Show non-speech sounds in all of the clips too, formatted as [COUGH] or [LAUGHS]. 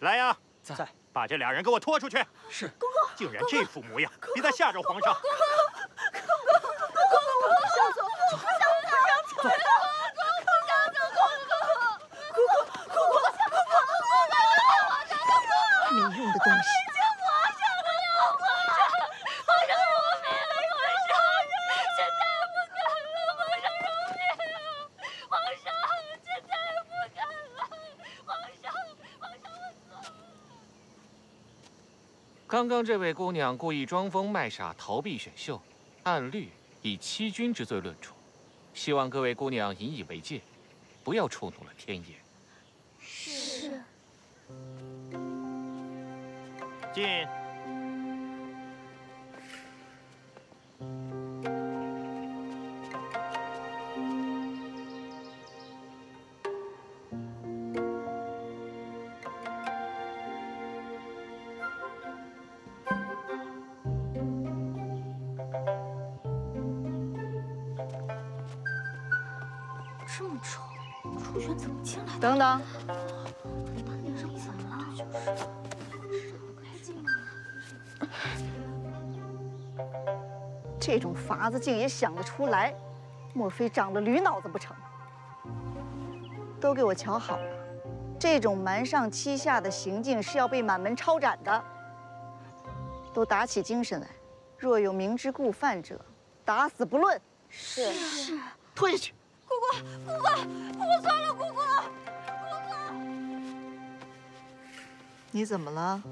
来呀，在，把这俩人给我拖出去。是，公公，竟然这副模样，别再吓着皇上。公公，公公，公公，我不想走，我不想走，走，公公，不想走，公公，公公，公公，公公，没用的东西。这位姑娘故意装疯卖傻逃避选秀，按律以欺君之罪论处，希望各位姑娘引以为戒，不要触怒了天爷。是。进。等等，他脸上怎么了？这种法子竟也想得出来，莫非长了驴脑子不成？都给我瞧好了，这种瞒上欺下的行径是要被满门抄斩的。都打起精神来，若有明知故犯者，打死不论。是是，拖下去。姑姑，姑姑，姑姑错了，姑姑。你怎么了？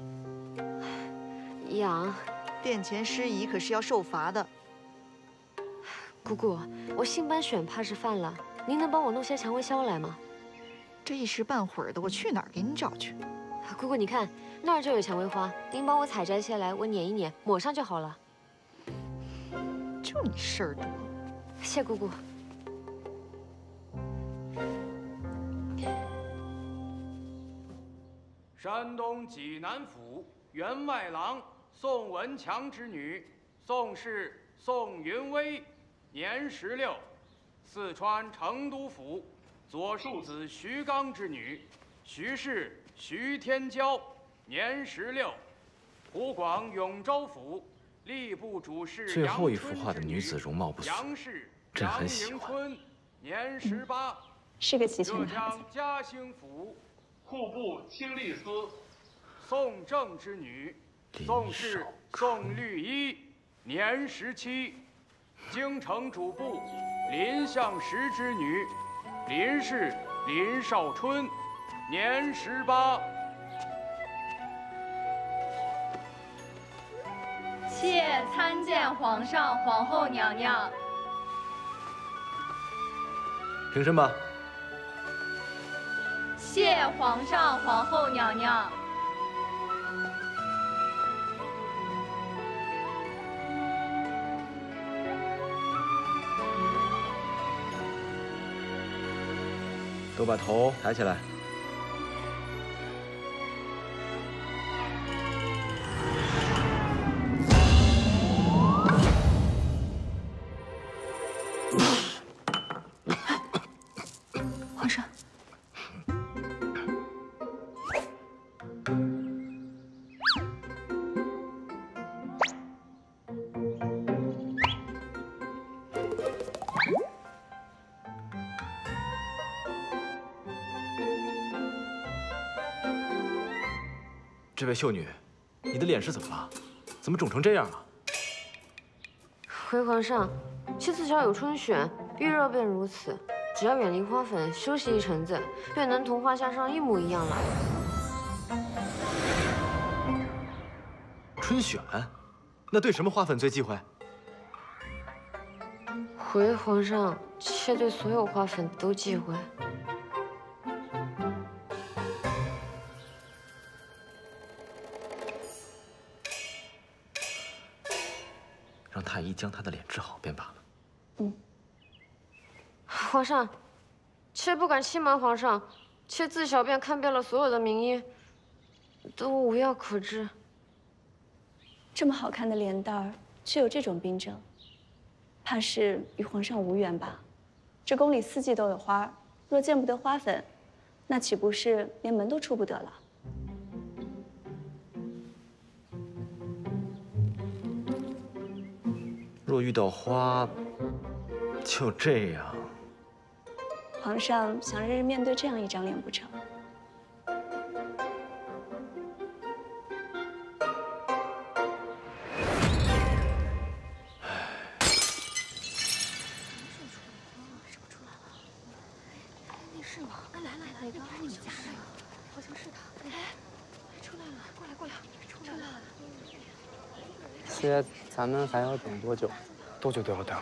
痒。殿前失仪可是要受罚的。姑姑，我新班选怕是犯了，您能帮我弄些蔷薇香来吗？这一时半会儿的，我去哪儿给你找去？姑姑，你看那儿就有蔷薇花，您帮我采摘些来，我捻一捻，抹上就好了。就你事儿多。谢姑姑。山东济南府员外郎宋文强之女宋氏宋云薇，年十六；四川成都府左庶子徐刚之女徐氏徐天娇，年十六；湖广永州府吏部主事最后一幅画的女子容貌不俗，朕很喜欢。年十八，是个齐全的浙江嘉兴府。户部清吏司宋正之女宋氏宋绿衣，年十七；京城主簿林相石之女林氏林少春，年十八。妾参见皇上、皇后娘娘。平身吧。谢皇上、皇后娘娘。都把头抬起来。位秀女，你的脸是怎么了？怎么肿成这样了？回皇上，妾自小有春癣，遇热便如此。只要远离花粉，休息一程子，便能同画像上一模一样了。春癣？那对什么花粉最忌讳？回皇上，妾对所有花粉都忌讳。将他的脸治好便罢了。嗯，皇上，妾不敢欺瞒皇上，妾自小便看遍了所有的名医，都无药可治。这么好看的脸蛋儿，却有这种病症，怕是与皇上无缘吧？这宫里四季都有花，若见不得花粉，那岂不是连门都出不得了？遇到花，就这样。皇上想日日面对这样一张脸不成？咱们还要等多久？多久都要等。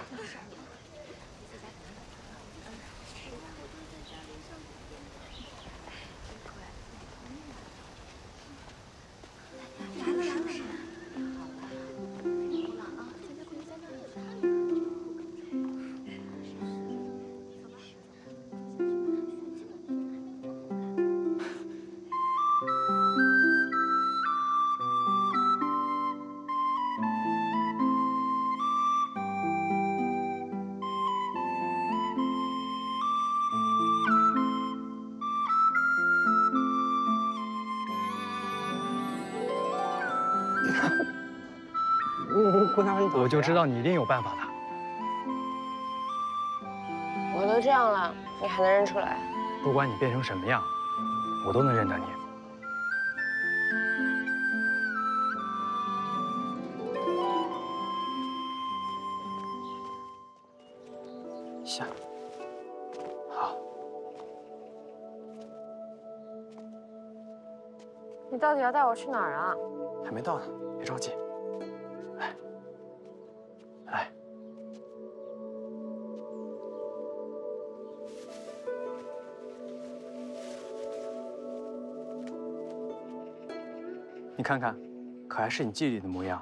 我就知道你一定有办法的。我都这样了，你还能认出来？不管你变成什么样，我都能认得你。下。好。你到底要带我去哪儿啊？还没到呢，看看，可还是你记忆里的模样？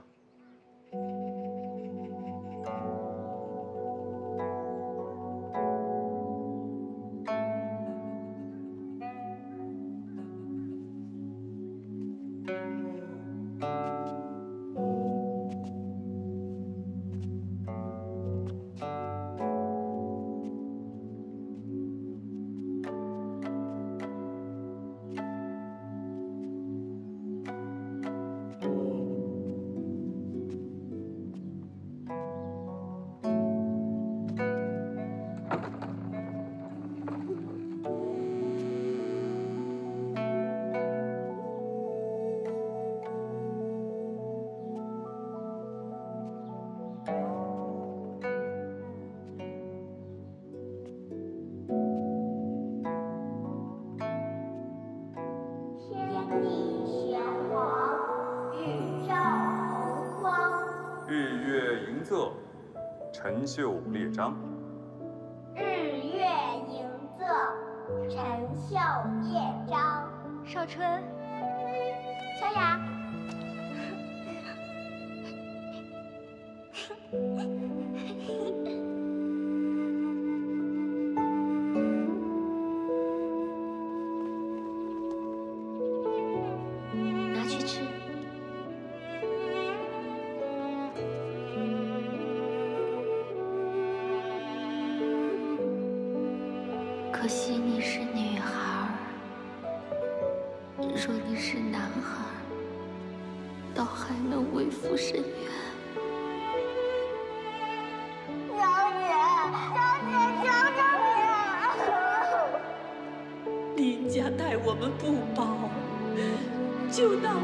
可惜你是女孩，若你是男孩，倒还能为父伸冤。小姐，小姐，求求你！林家待我们不薄，就当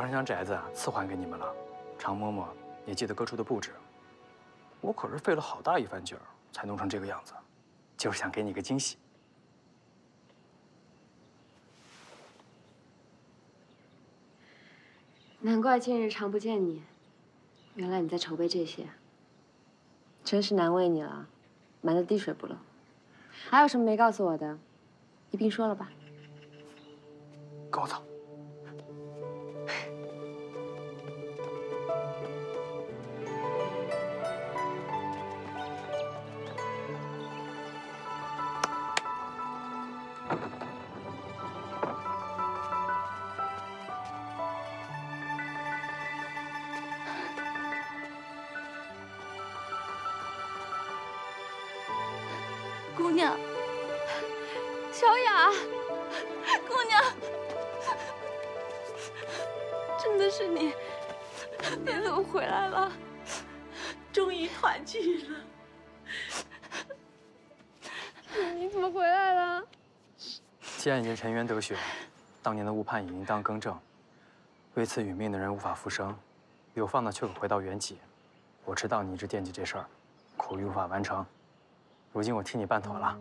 皇上将宅子啊赐还给你们了，常嬷嬷也记得各处的布置。我可是费了好大一番劲儿才弄成这个样子，就是想给你个惊喜。难怪近日常不见你，原来你在筹备这些，真是难为你了，瞒得滴水不漏。还有什么没告诉我的，一并说了吧。跟我走。然已经沉冤得雪，当年的误判也应当更正。为此殒命的人无法复生，流放的却可回到原籍。我知道你一直惦记这事儿，苦于无法完成。如今我替你办妥了。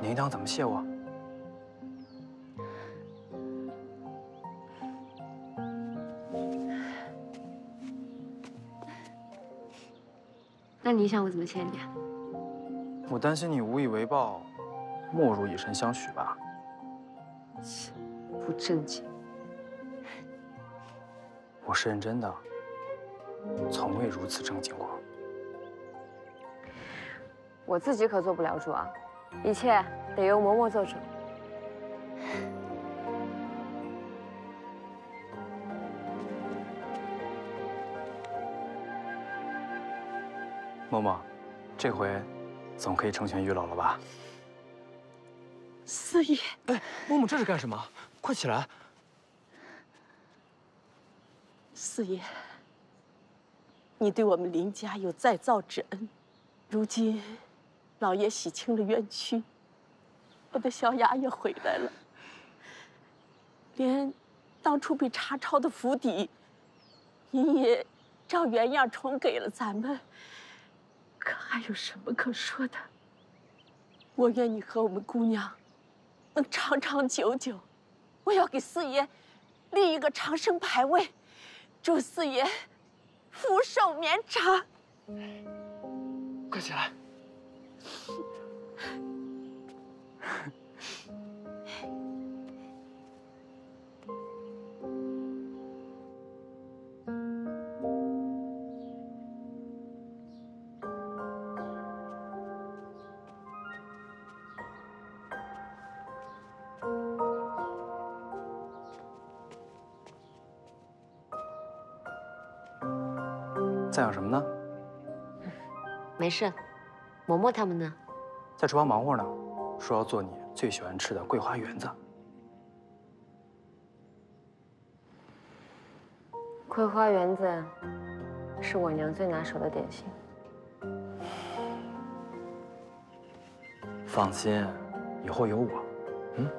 你应当怎么谢我？那你想我怎么谢你啊？我担心你无以为报，莫如以身相许吧。不正经。我是认真的，从未如此正经过。我自己可做不了主啊，一切得由嬷嬷做主。嬷嬷，这回总可以成全玉老了吧？四爷，哎，嬷嬷这是干什么？快起来！四爷，你对我们林家有再造之恩，如今老爷洗清了冤屈，我的小雅也回来了，连当初被查抄的府邸，您也照原样重给了咱们，可还有什么可说的？我愿你和我们姑娘能长长久久，我要给四爷立一个长生牌位。祝四爷福寿绵长！快起来！[LAUGHS] 没事，嬷嬷他们呢？在厨房忙活呢，说要做你最喜欢吃的桂花圆子。桂花圆子是我娘最拿手的点心。放心，以后有我。嗯。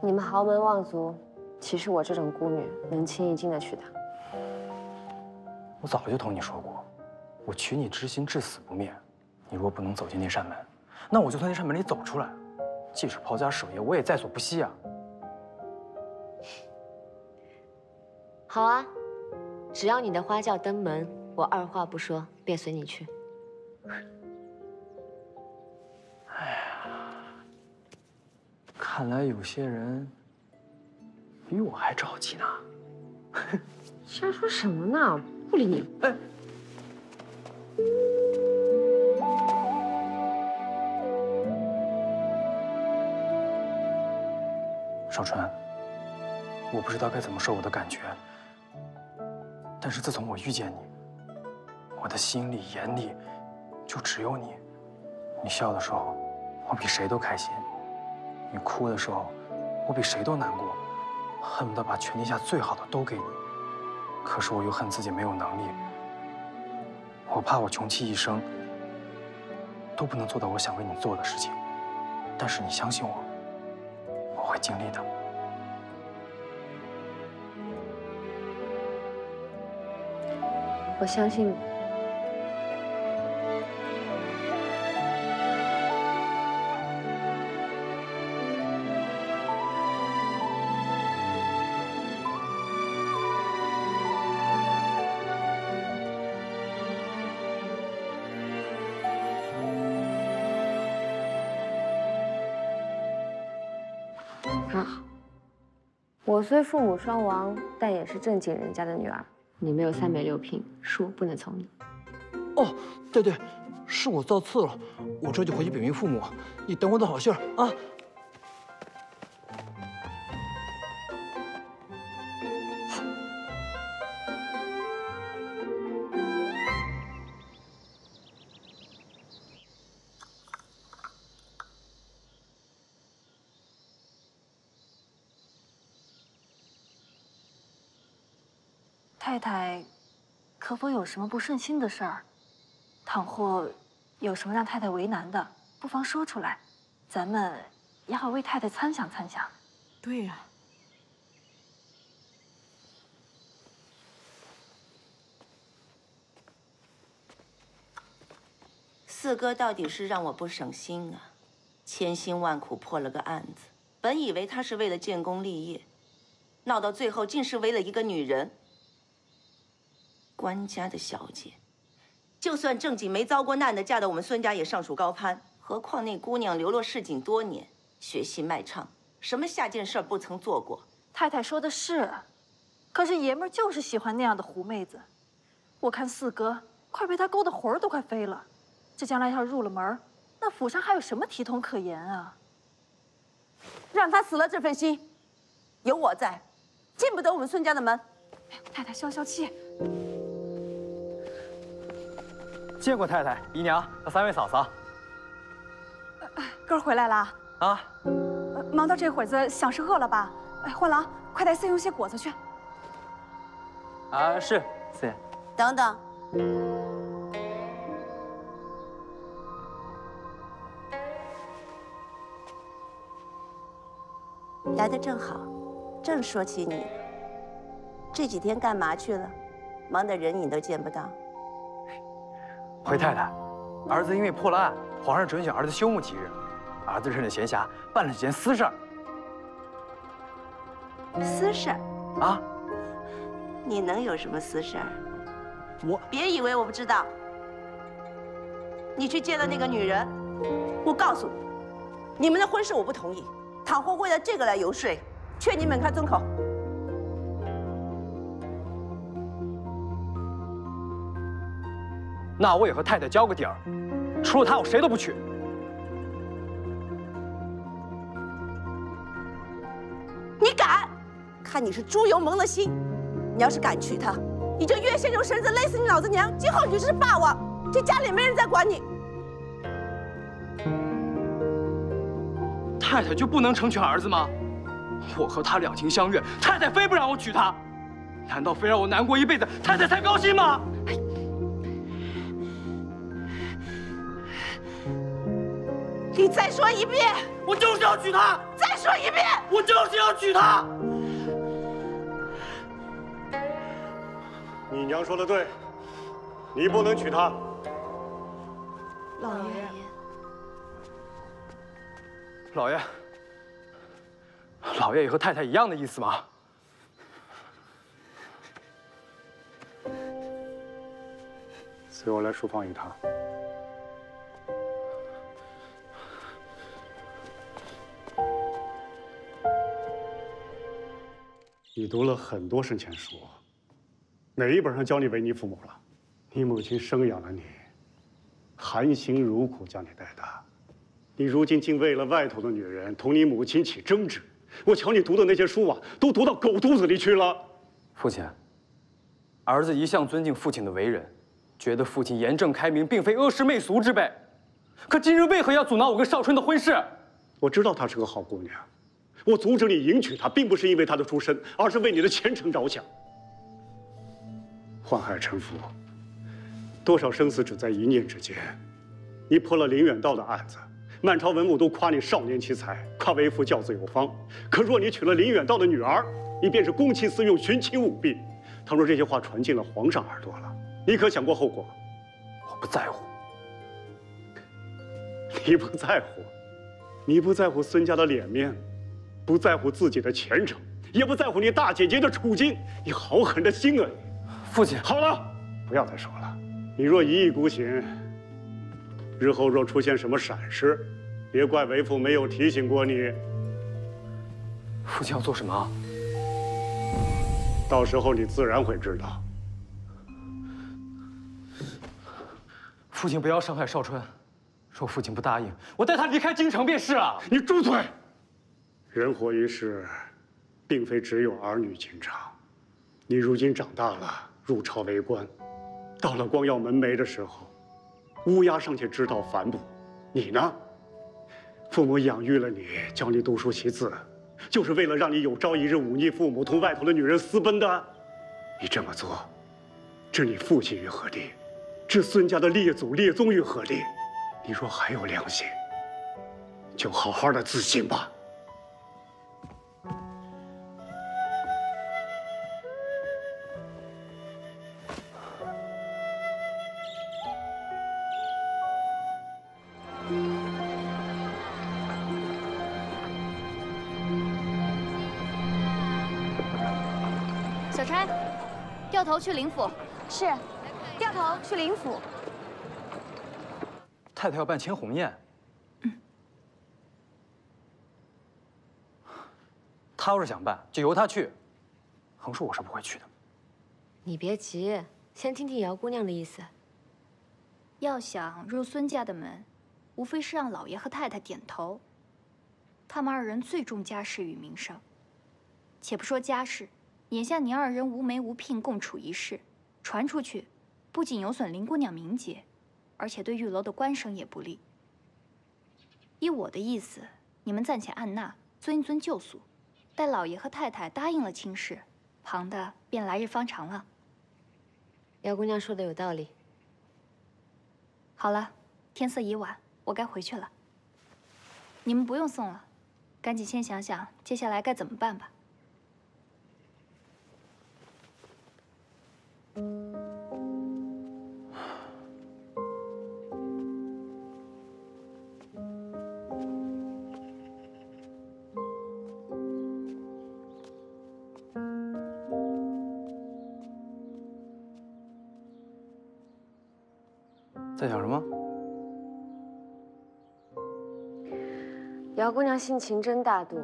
你们豪门望族。岂是我这种孤女能轻易进得去的？我早就同你说过，我娶你之心至死不灭。你若不能走进那扇门，那我就从那扇门里走出来，即使抛家舍业，我也在所不惜啊！好啊，只要你的花轿登门，我二话不说便随你去。哎呀，看来有些人。比我还着急呢！[LAUGHS] 瞎说什么呢？不理你。哎，少春，我不知道该怎么说我的感觉，但是自从我遇见你，我的心里眼里就只有你。你笑的时候，我比谁都开心；你哭的时候，我比谁都难过。恨不得把全天下最好的都给你，可是我又恨自己没有能力。我怕我穷其一生都不能做到我想为你做的事情，但是你相信我，我会尽力的。我相信我虽父母双亡，但也是正经人家的女儿。你没有三媒六聘，恕不能从你。哦，对对，是我造次了，我这就回去禀明父母。你等我的好信儿啊！否有什么不顺心的事儿？倘或有什么让太太为难的，不妨说出来，咱们也好为太太参详参详。对呀、四哥到底是让我不省心啊，千辛万苦破了个案子，本以为他是为了建功立业，闹到最后竟是为了一个女人。官家的小姐，就算正经没遭过难的，嫁到我们孙家也尚属高攀。何况那姑娘流落市井多年，学戏卖唱，什么下贱事儿不曾做过。太太说的是，可是爷们儿就是喜欢那样的狐妹子。我看四哥快被他勾得魂儿都快飞了，这将来要入了门，那府上还有什么体统可言啊？让他死了这份心，有我在，进不得我们孙家的门。太太消消气。见过太太、姨娘和三位嫂嫂哥儿回来了？啊。呃忙到这会子，想是饿了吧？哎，货郎，快带四用些果子去。啊，是四爷。等等，来的正好，正说起你，这几天干嘛去了？忙得人影都见不到。回太太，儿子因为破了案，皇上准许儿子休沐几日，儿子趁着闲暇办了几件私事儿私事儿，啊。你能有什么私事儿？我别以为我不知道。你去见了那个女人，我告诉你，你们的婚事我不同意。倘或为了这个来游说，劝你们开尊口。那我也和太太交个底儿，除了她，我谁都不娶。你敢？看你是猪油蒙了心。你要是敢娶她，你就越线用绳子勒死你老子娘。今后你就是霸王，这家里没人再管你。太太就不能成全儿子吗？我和他两情相悦，太太非不让我娶她，难道非让我难过一辈子，太太才高兴吗？你再说一遍，我就是要娶她。再说一遍，我就是要娶她。你娘说的对，你不能娶她。老爷，老爷，老爷也和太太一样的意思吗？随我来书房一趟。你读了很多生前书，哪一本上教你为你父母了？你母亲生养了你，含辛茹苦将你带大，你如今竟为了外头的女人同你母亲起争执。我瞧你读的那些书啊，都读到狗肚子里去了。父亲，儿子一向尊敬父亲的为人，觉得父亲严正开明，并非阿师媚俗之辈。可今日为何要阻挠我跟少春的婚事？我知道她是个好姑娘，我阻止你迎娶她，并不是因为她的出身，而是为你的前程着想。宦海沉浮，多少生死只在一念之间。你破了林远道的案子，满朝文武都夸你少年奇才，夸为父教子有方。可若你娶了林远道的女儿，你便是公器私用、徇情舞弊。倘若这些话传进了皇上耳朵了，你可想过后果？我不在乎。你不在乎，你不在乎孙家的脸面，不在乎自己的前程，也不在乎你大姐姐的处境，你好狠的心啊！你父亲，好了，不要再说了。你若一意孤行，日后若出现什么闪失，别怪为父没有提醒过你。父亲要做什么？到时候你自然会知道。父亲不要伤害少春。若父亲不答应，我带他离开京城便是了。你住嘴！人活于世，并非只有儿女情长。你如今长大了，入朝为官，到了光耀门楣的时候，乌鸦尚且知道反哺，你呢？父母养育了你，教你读书习字，就是为了让你有朝一日忤逆父母，同外头的女人私奔的。你这么做，置你父亲于何地？置孙家的列祖列宗于何地？你若还有良心，就好好的自省吧。头去林府。是，掉头去林府。太太要办千红宴，她要是想办，就由她去。横竖我是不会去的。你别急，先听听姚姑娘的意思。要想入孙家的门，无非是让老爷和太太点头。他们二人最重家世与名声。且不说家世，眼下你二人无媒无聘，共处一室，传出去，不仅有损林姑娘名节，而且对玉楼的官声也不利。依我的意思，你们暂且按捺，遵一遵旧俗，待老爷和太太答应了亲事，旁的便来日方长了。姚姑娘说的有道理。好了，天色已晚，我该回去了。你们不用送了，赶紧先想想接下来该怎么办吧。在想什么？姚姑娘性情真大度，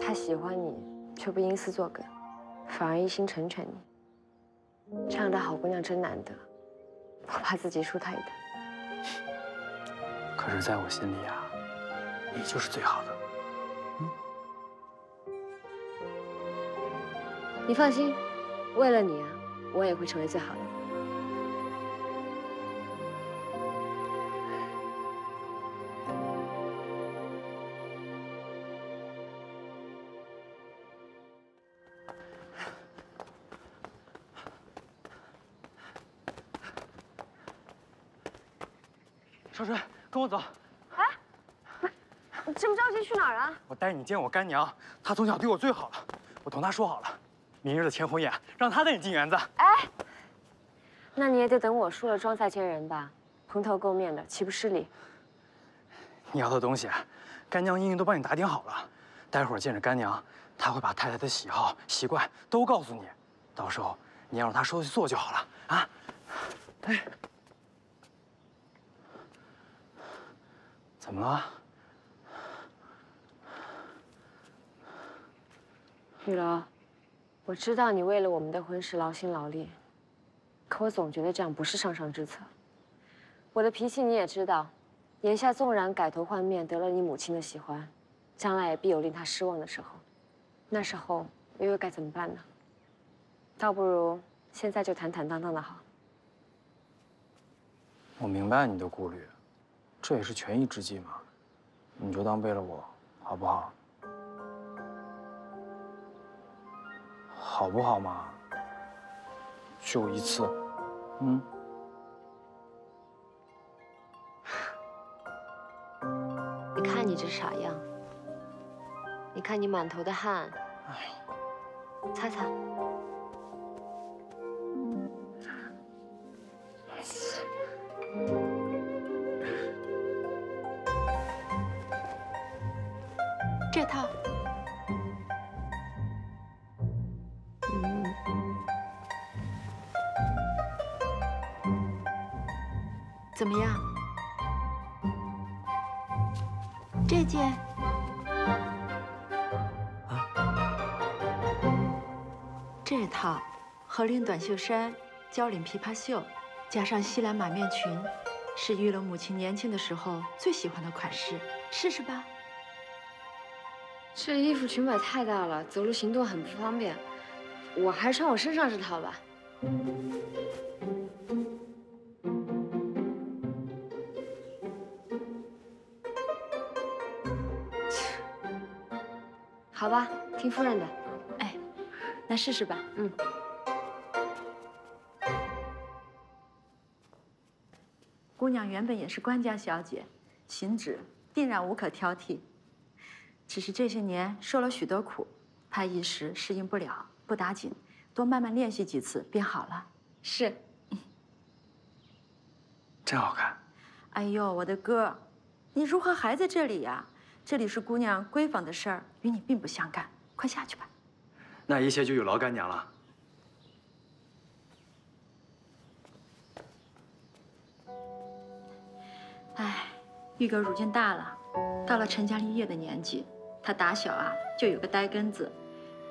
她喜欢你，却不因私作梗，反而一心成全你。这样的好姑娘真难得，我怕自己输她一等。可是，在我心里啊，你就是最好的。你放心，为了你啊，我也会成为最好的。见我干娘，她从小对我最好了。我同她说好了，明日的千红宴让她带你进园子。哎，那你也得等我输了妆再见人吧，蓬头垢面的，岂不失礼？你要的东西，干娘英英都帮你打点好了。待会儿见着干娘，她会把太太的喜好、习惯都告诉你，到时候你要让她说去做就好了啊。哎，怎么了？玉楼，我知道你为了我们的婚事劳心劳力，可我总觉得这样不是上上之策。我的脾气你也知道，眼下纵然改头换面得了你母亲的喜欢，将来也必有令她失望的时候。那时候我又该怎么办呢？倒不如现在就坦坦荡荡的好。我明白你的顾虑，这也是权宜之计嘛。你就当为了我，好不好？好不好嘛？就一次，嗯。你看你这傻样，你看你满头的汗，哎，擦擦。这套，怎么样？这件这套合领短袖衫、交领琵琶袖，加上西兰马面裙，是玉楼母亲年轻的时候最喜欢的款式，试试吧。这衣服裙摆太大了，走路行动很不方便。我还是穿我身上这套吧。听夫人的，哎，那试试吧。嗯，姑娘原本也是官家小姐，行止定然无可挑剔，只是这些年受了许多苦，怕一时适应不了。不打紧，多慢慢练习几次便好了。是。真好看。哎呦，我的哥，你如何还在这里呀？这里是姑娘闺房的事儿，与你并不相干。快下去吧。那一切就有劳干娘了。哎，玉哥如今大了，到了成家立业的年纪。他打小啊就有个呆根子，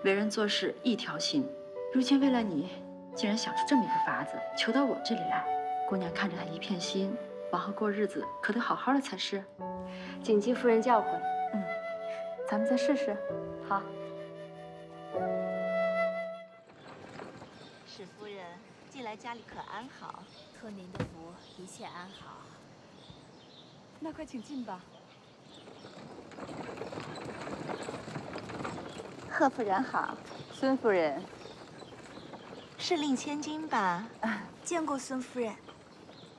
为人做事一条心。如今为了你，竟然想出这么一个法子，求到我这里来。姑娘看着他一片心，往后过日子可得好好的才是。谨记夫人教诲。嗯，咱们再试试。好。史夫人，近来家里可安好？托您的福，一切安好。那快请进吧。贺夫人好，孙夫人。是令千金吧？啊，见过孙夫人。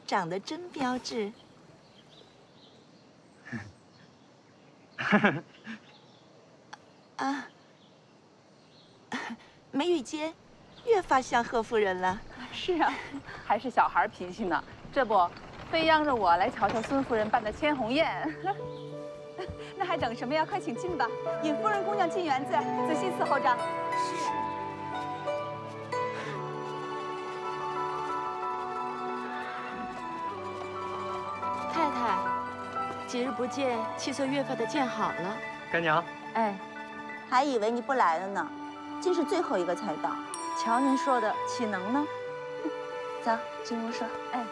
长得真标致。[LAUGHS] 啊，[LAUGHS] 梅雨间，越发像贺夫人了。[LAUGHS] 是啊，还是小孩脾气呢。这不，非央着我来瞧瞧孙夫人办的千红宴。[LAUGHS] 那还等什么呀？快请进吧，引夫人、姑娘进园子，仔细伺候着。是。太太，几日不见，气色越发的见好了。干娘，哎，还以为你不来了呢，今是最后一个才到。瞧您说的，岂能呢？走进屋说。哎。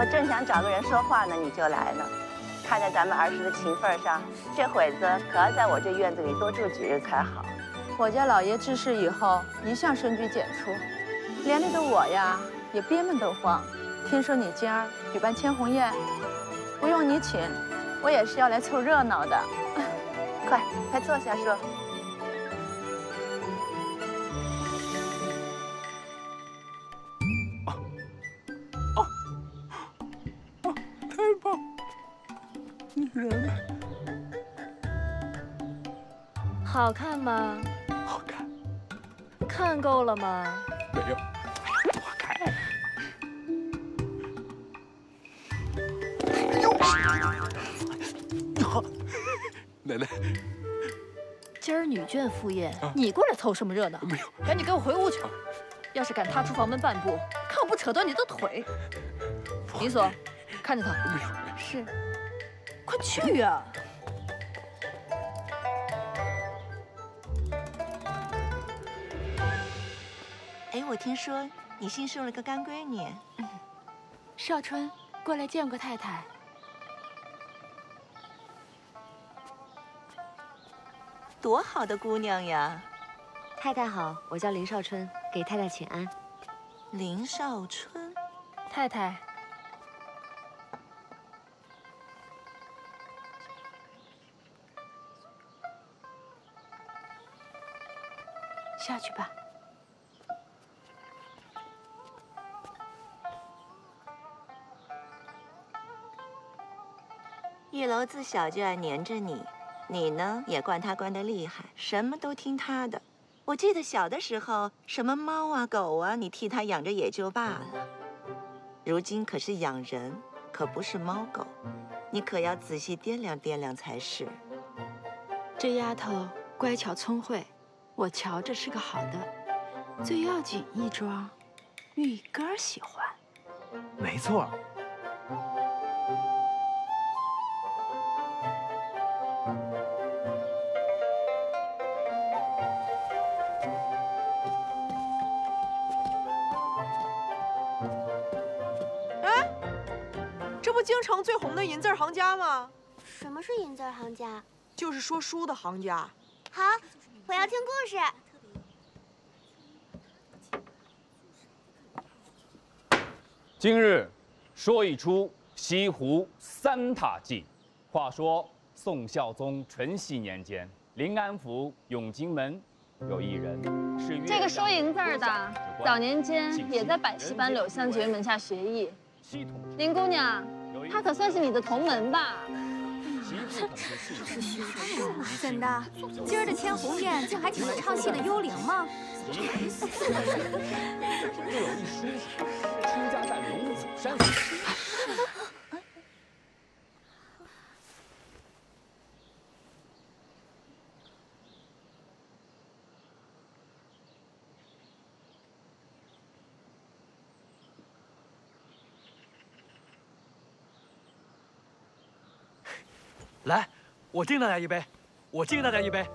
我正想找个人说话呢，你就来了。看在咱们儿时的情分上，这会子可要在我这院子里多住几日才好。我家老爷治世以后，一向深居简出，连累的我呀也憋闷得慌。听说你今儿举办千红宴，不用你请，我也是要来凑热闹的。[LAUGHS] 快，快坐下说。人好看吗？好看。看够了吗？奶奶。今儿女眷赴宴，你过来凑什么热闹？没有。赶紧给我回屋去！要是敢踏出房门半步，看我不扯断你的腿！李锁，看着他。没有。是。快去呀！哎，我听说你新生了个干闺女。嗯，少春过来见过太太。多好的姑娘呀！太太好，我叫林少春，给太太请安。林少春，太太。下去吧。玉楼自小就爱黏着你，你呢也惯他惯得厉害，什么都听他的。我记得小的时候，什么猫啊狗啊，你替他养着也就罢了。如今可是养人，可不是猫狗，你可要仔细掂量掂量才是。这丫头乖巧聪慧。我瞧着是个好的，最要紧一桩，玉哥喜欢。没错。京城最红的银字行家吗？什么是银字行家？就是说书的行家。好。我要听故事。今日说一出西湖三塔记。话说宋孝宗淳熙年间，临安府永金门有一人是这个说银字儿的，早年间也在百戏班柳香诀门下学艺。林姑娘，她可算是你的同门吧？怎的？今儿的千红宴竟还请了唱戏的幽灵吗？又有一书信，出家在龙虎山。来，我敬大家一杯，我敬大家一杯。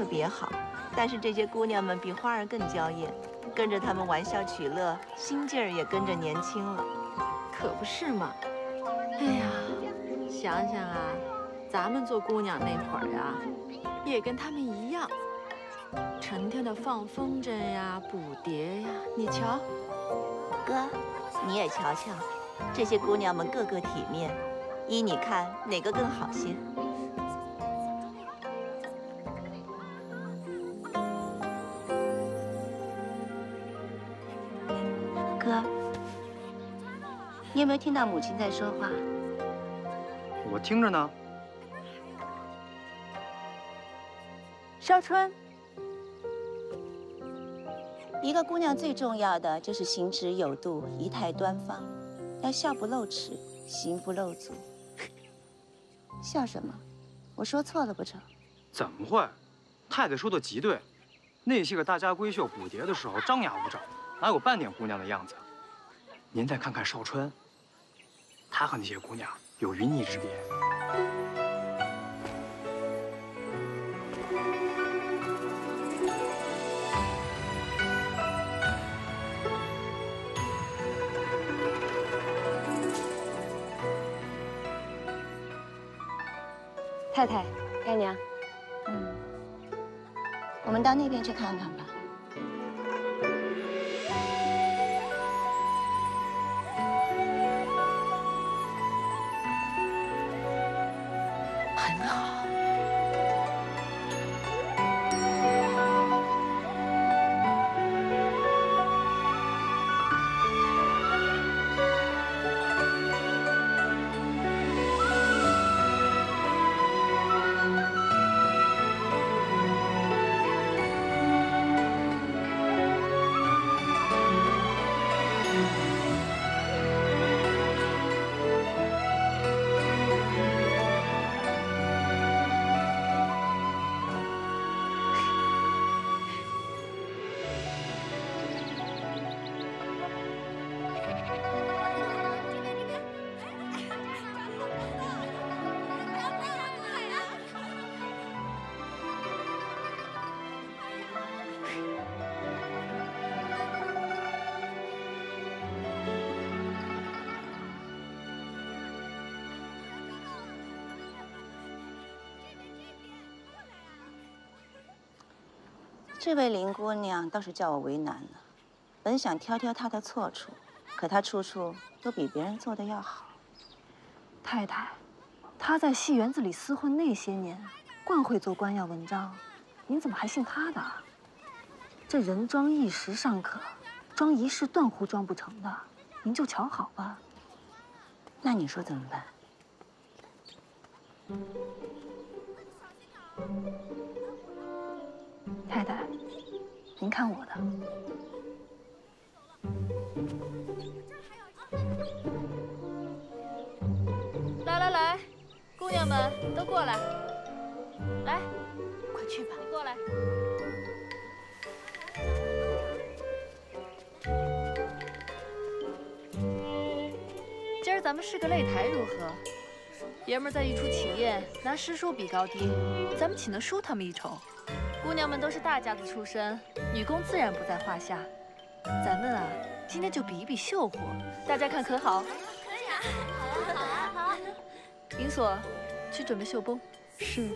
特别好，但是这些姑娘们比花儿更娇艳，跟着她们玩笑取乐，心劲儿也跟着年轻了。可不是嘛！哎呀，想想啊，咱们做姑娘那会儿啊，也跟她们一样，成天的放风筝呀、捕蝶呀。你瞧，哥，你也瞧瞧，这些姑娘们个个体面，依你看哪个更好些？听到母亲在说话？我听着呢。少春，一个姑娘最重要的就是行止有度，仪态端方，要笑不露齿，行不露足。笑什么？我说错了不成？怎么会？太太说的极对，那些个大家闺秀捕蝶的时候张牙舞爪，哪有半点姑娘的样子？您再看看少春，她和那些姑娘有云泥之别。太太，干娘，嗯，我们到那边去看看吧。这位林姑娘倒是叫我为难了。本想挑挑她的错处，可她处处都比别人做的要好。太太，她在戏园子里厮混那些年，惯会做官样文章，您怎么还信她的？这人装一时尚可，装一世断乎装不成的。您就瞧好吧。那你说怎么办？太太，您看我的。来来来，姑娘们都过来，来，快去吧。你过来。今儿咱们试个擂台如何？爷们在一出喜宴，拿诗书比高低，咱们岂能输他们一筹？姑娘们都是大家子出身，女工自然不在话下。咱们啊，今天就比一比绣活，大家看可好？可以啊，好啊，好啊，好啊。银锁，去准备绣绷。是。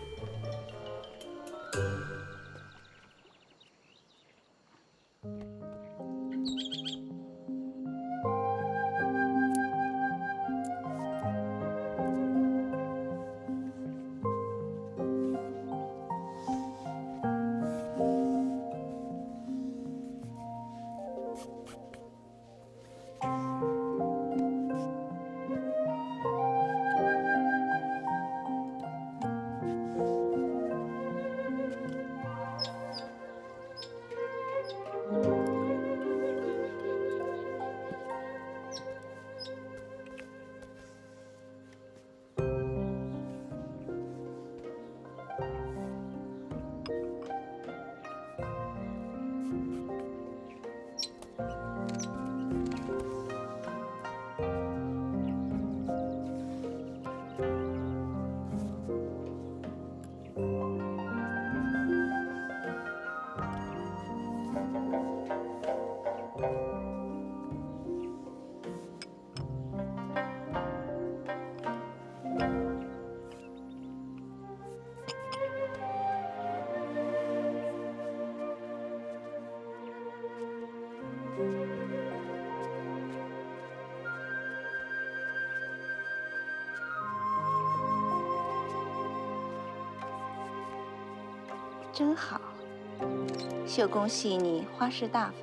绣工细腻，花式大方。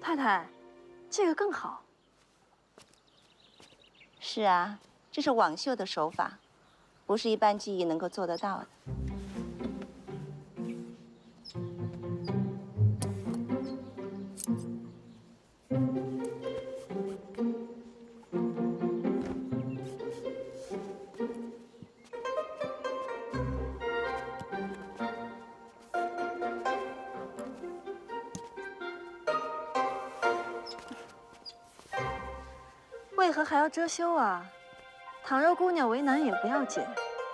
太太，这个更好。是啊，这是网绣的手法，不是一般技艺能够做得到的。遮羞啊？倘若姑娘为难也不要紧，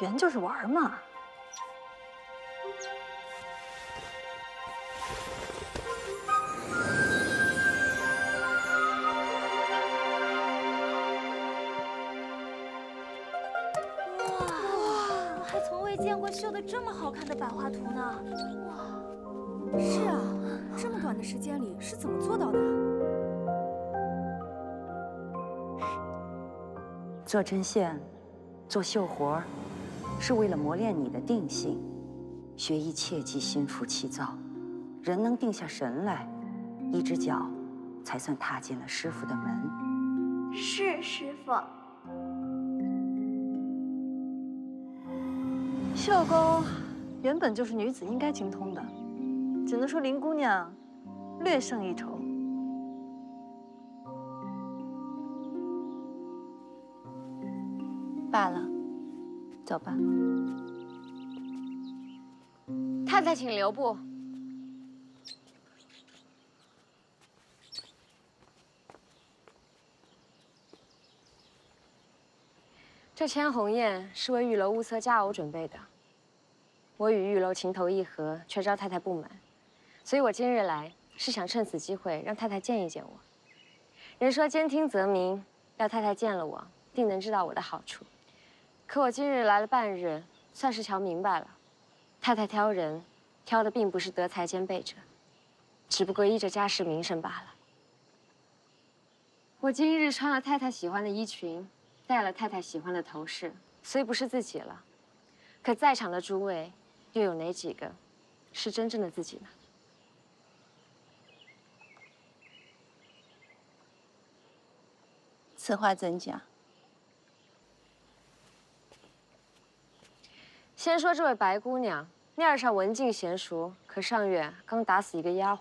缘就是玩嘛。哇，还从未见过绣的这么好看的百花图呢！哇，是啊，这么短的时间里是怎么做到的？做针线，做绣活儿，是为了磨练你的定性。学艺切忌心浮气躁，人能定下神来，一只脚才算踏进了师傅的门。是师傅。绣工原本就是女子应该精通的，只能说林姑娘略胜一筹。走吧。太太，请留步。这千红宴是为玉楼物色佳偶准备的。我与玉楼情投意合，却招太太不满，所以我今日来是想趁此机会让太太见一见我。人说兼听则明，要太太见了我，定能知道我的好处。可我今日来了半日，算是瞧明白了，太太挑人，挑的并不是德才兼备者，只不过依着家世名声罢了。我今日穿了太太喜欢的衣裙，戴了太太喜欢的头饰，虽不是自己了，可在场的诸位，又有哪几个是真正的自己呢？此话怎讲？先说这位白姑娘，面上文静娴熟，可上月刚打死一个丫鬟。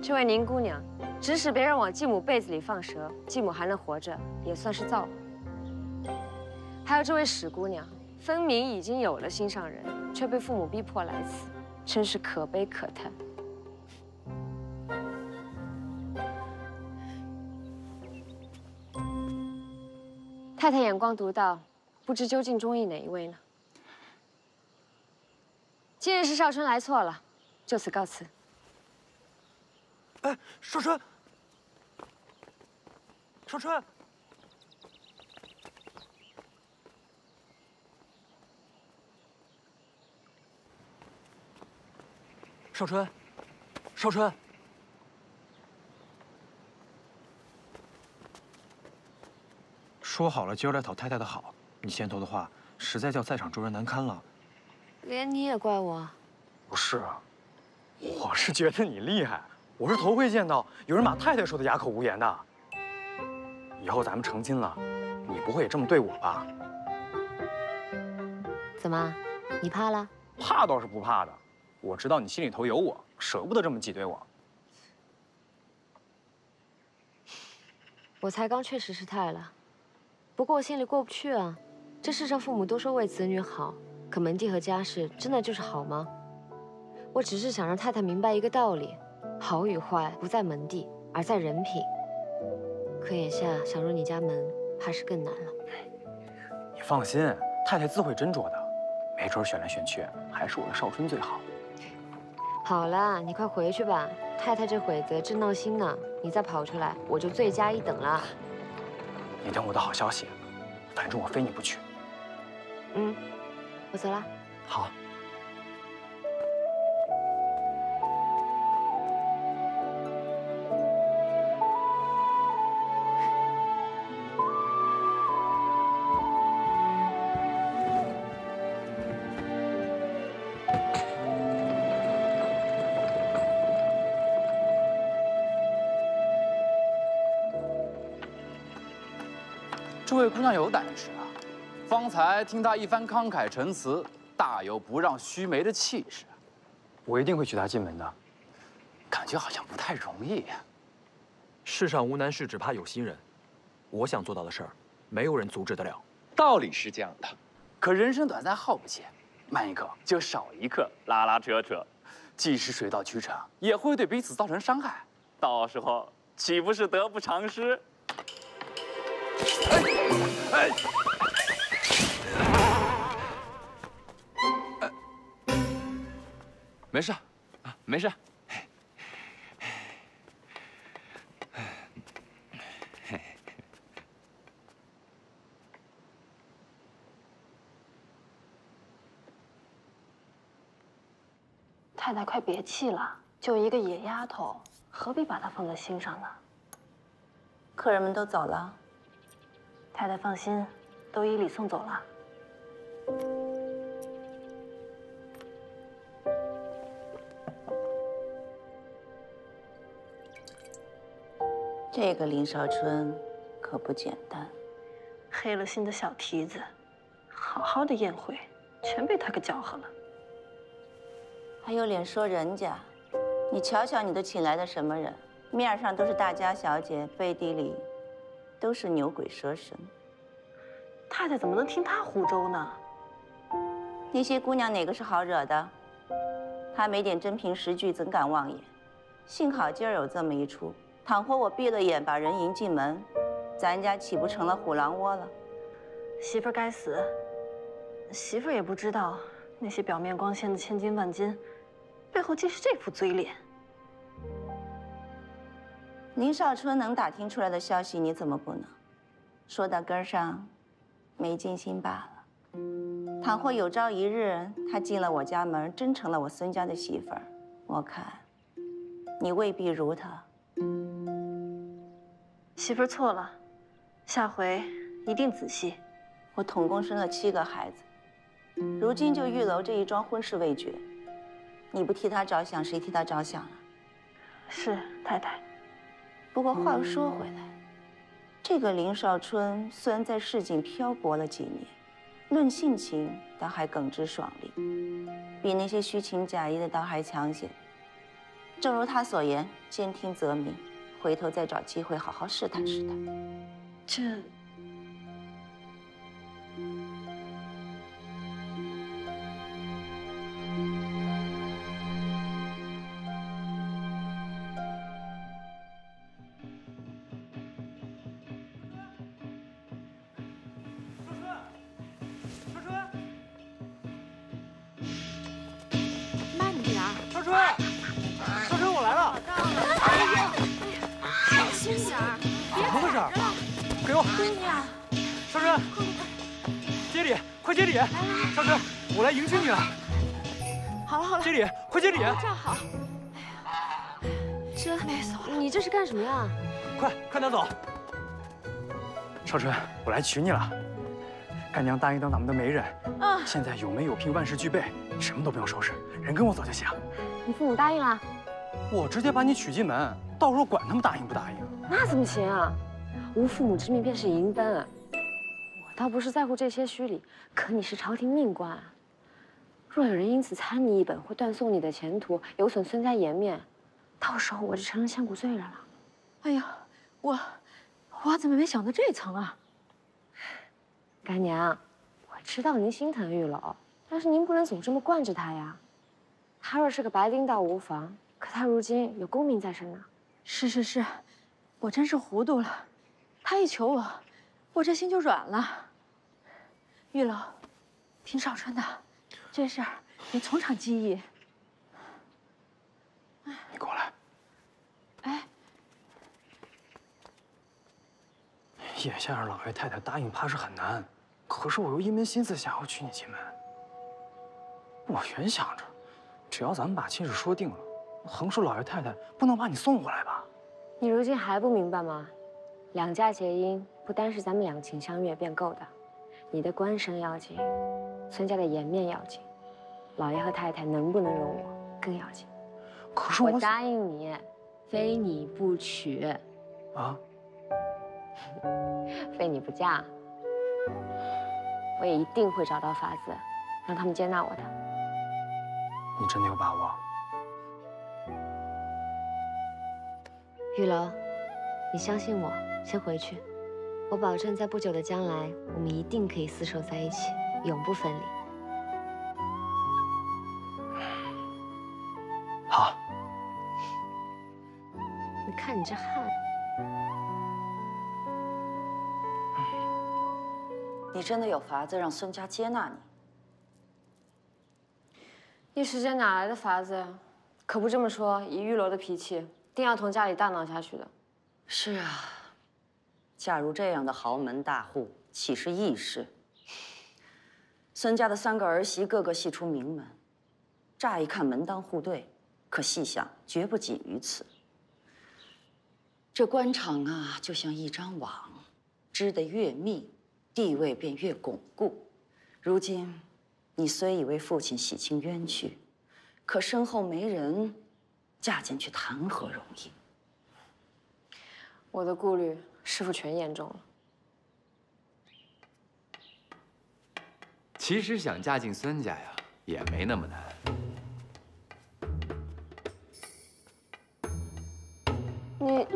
这位宁姑娘，指使别人往继母被子里放蛇，继母还能活着，也算是造化。还有这位史姑娘，分明已经有了心上人，却被父母逼迫来此，真是可悲可叹。太太眼光独到，不知究竟中意哪一位呢？今日是少春来错了，就此告辞。哎，少春，少春，少春，少春。说好了今儿来讨太太的好，你先头的话，实在叫在场众人难堪了。连你也怪我？不是，我是觉得你厉害，我是头回见到有人把太太说的哑口无言的。以后咱们成亲了，你不会也这么对我吧？怎么，你怕了？怕倒是不怕的，我知道你心里头有我，舍不得这么挤兑我。我才刚确实是太了。不过我心里过不去啊，这世上父母都说为子女好，可门第和家世真的就是好吗？我只是想让太太明白一个道理：好与坏不在门第，而在人品。可眼下想入你家门，怕是更难了。你放心，太太自会斟酌的，没准选来选去还是我的少春最好。好了，你快回去吧，太太这会子正闹心呢，你再跑出来，我就罪加一等了。你等我的好消息，反正我非你不娶。嗯，我走了。好。这位姑娘有胆！才听他一番慷慨陈词，大有不让须眉的气势。我一定会娶她进门的，感觉好像不太容易呀。世上无难事，只怕有心人。我想做到的事儿，没有人阻止得了。道理是这样的，可人生短暂耗不起，慢一刻就少一刻，拉拉扯扯，即使水到渠成，也会对彼此造成伤害。到时候岂不是得不偿失？哎哎！没事，啊，没事。太太，快别气了，就一个野丫头，何必把她放在心上呢？客人们都走了。太太放心，都依礼送走了。这个林少春可不简单，黑了心的小蹄子，好好的宴会全被他给搅和了。还有脸说人家？你瞧瞧，你都请来的什么人？面上都是大家小姐，背地里……都是牛鬼蛇神，太太怎么能听他胡诌呢？那些姑娘哪个是好惹的？他没点真凭实据，怎敢妄言？幸好今儿有这么一出，倘或我闭了眼把人迎进门，咱家岂不成了虎狼窝了？媳妇儿该死！媳妇儿也不知道，那些表面光鲜的千金万金，背后竟是这副嘴脸。宁少春能打听出来的消息，你怎么不能？说到根上，没尽心罢了。倘或有朝一日他进了我家门，真成了我孙家的媳妇儿，我看你未必如他。媳妇儿错了，下回一定仔细。我统共生了七个孩子，如今就玉楼这一桩婚事未决，你不替他着想，谁替他着想啊？是太太。不过话又说回来，这个林少春虽然在市井漂泊了几年，论性情倒还耿直爽利，比那些虚情假意的倒还强些。正如他所言，兼听则明，回头再找机会好好试探试探。这。是干什么呀？快，快拿走！少春，我来娶你了。干娘答应当咱们的媒人，啊，现在有媒有聘，万事俱备，你什么都不用收拾，人跟我走就行。你父母答应了？我直接把你娶进门，到时候管他们答应不答应。那怎么行啊？无父母之命便是银分啊！我倒不是在乎这些虚礼，可你是朝廷命官，若有人因此参你一本，会断送你的前途，有损孙家颜面，到时候我就成了千古罪人了。哎呀，我我怎么没想到这层啊？干娘，我知道您心疼玉楼，但是您不能总这么惯着他呀。他若是个白丁倒无妨，可他如今有功名在身呢。是是是，我真是糊涂了。他一求我，我这心就软了。玉楼，听少春的，这事儿你从长计议。你过来。哎，眼下让老爷太太答应，怕是很难。可是我又一门心思想要娶你进门。我原想着，只要咱们把亲事说定了，横竖老爷太太不能把你送回来吧？你如今还不明白吗？两家结姻不单是咱们两情相悦便够的，你的官声要紧，孙家的颜面要紧，老爷和太太能不能容我更要紧。可是我答应你，非你不娶。啊？[LAUGHS] 非你不嫁。我也一定会找到法子，让他们接纳我的。你真的有把握？玉楼，你相信我，先回去。我保证，在不久的将来，我们一定可以厮守在一起，永不分离。看你这汗。你真的有法子让孙家接纳你？一时间哪来的法子呀？可不这么说，以玉楼的脾气，定要同家里大闹下去的。是啊，嫁入这样的豪门大户，岂是易事？孙家的三个儿媳，个个系出名门，乍一看门当户对，可细想，绝不仅于此。这官场啊，就像一张网，织得越密。地位便越巩固。如今，你虽已为父亲洗清冤屈，可身后没人，嫁进去谈何容易？我的顾虑，师傅全言中了。其实想嫁进孙家呀，也没那么难。你。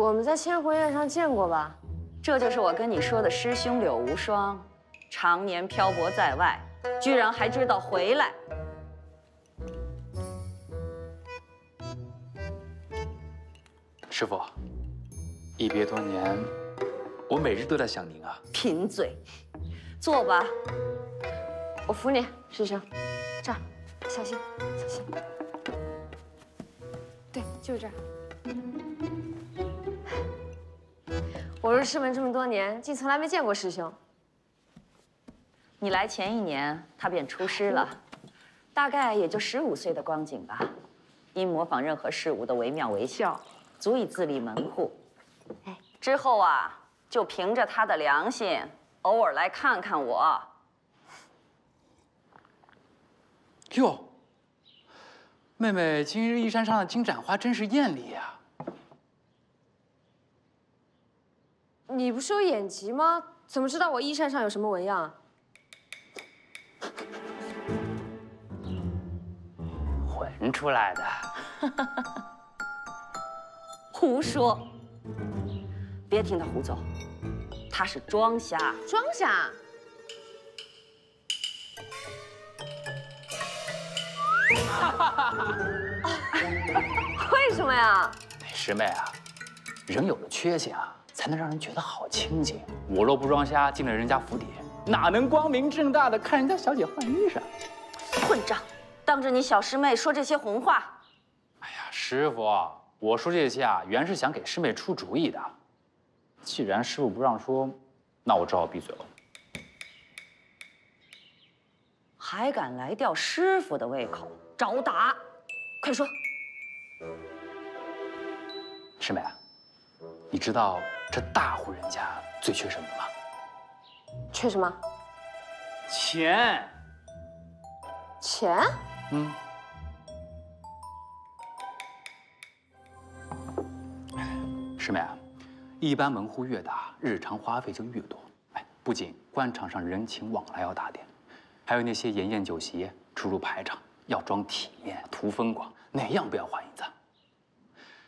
我们在千婚宴上见过吧？这就是我跟你说的师兄柳无双，常年漂泊在外，居然还知道回来。师傅，一别多年，我每日都在想您啊。贫嘴，坐吧。我扶你，师兄，这儿，小心，小心。对，就是这儿。我入师门这么多年，竟从来没见过师兄。你来前一年，他便出师了，大概也就十五岁的光景吧。因模仿任何事物的惟妙惟肖，足以自立门户。哎，之后啊，就凭着他的良心，偶尔来看看我。哟，妹妹今日衣衫上的金盏花真是艳丽呀。你不是有眼疾吗？怎么知道我衣衫上有什么纹样？混出来的。[LAUGHS] 胡说！别听他胡诌，他是装瞎。装瞎？[LAUGHS] 为什么呀？师妹啊，人有了缺陷啊。才能让人觉得好亲近。我若不装瞎进了人家府邸，哪能光明正大的看人家小姐换衣裳？混账！当着你小师妹说这些红话。哎呀，师傅，我说这些啊，原是想给师妹出主意的。既然师傅不让说，那我只好闭嘴了。还敢来吊师傅的胃口，找打！快说。师妹，你知道这大户人家最缺什么吗？缺什么？钱。钱？嗯。师妹啊，一般门户越大，日常花费就越多。哎，不仅官场上人情往来要打点，还有那些筵宴酒席、出入排场要装体面、图风光，哪样不要花银子？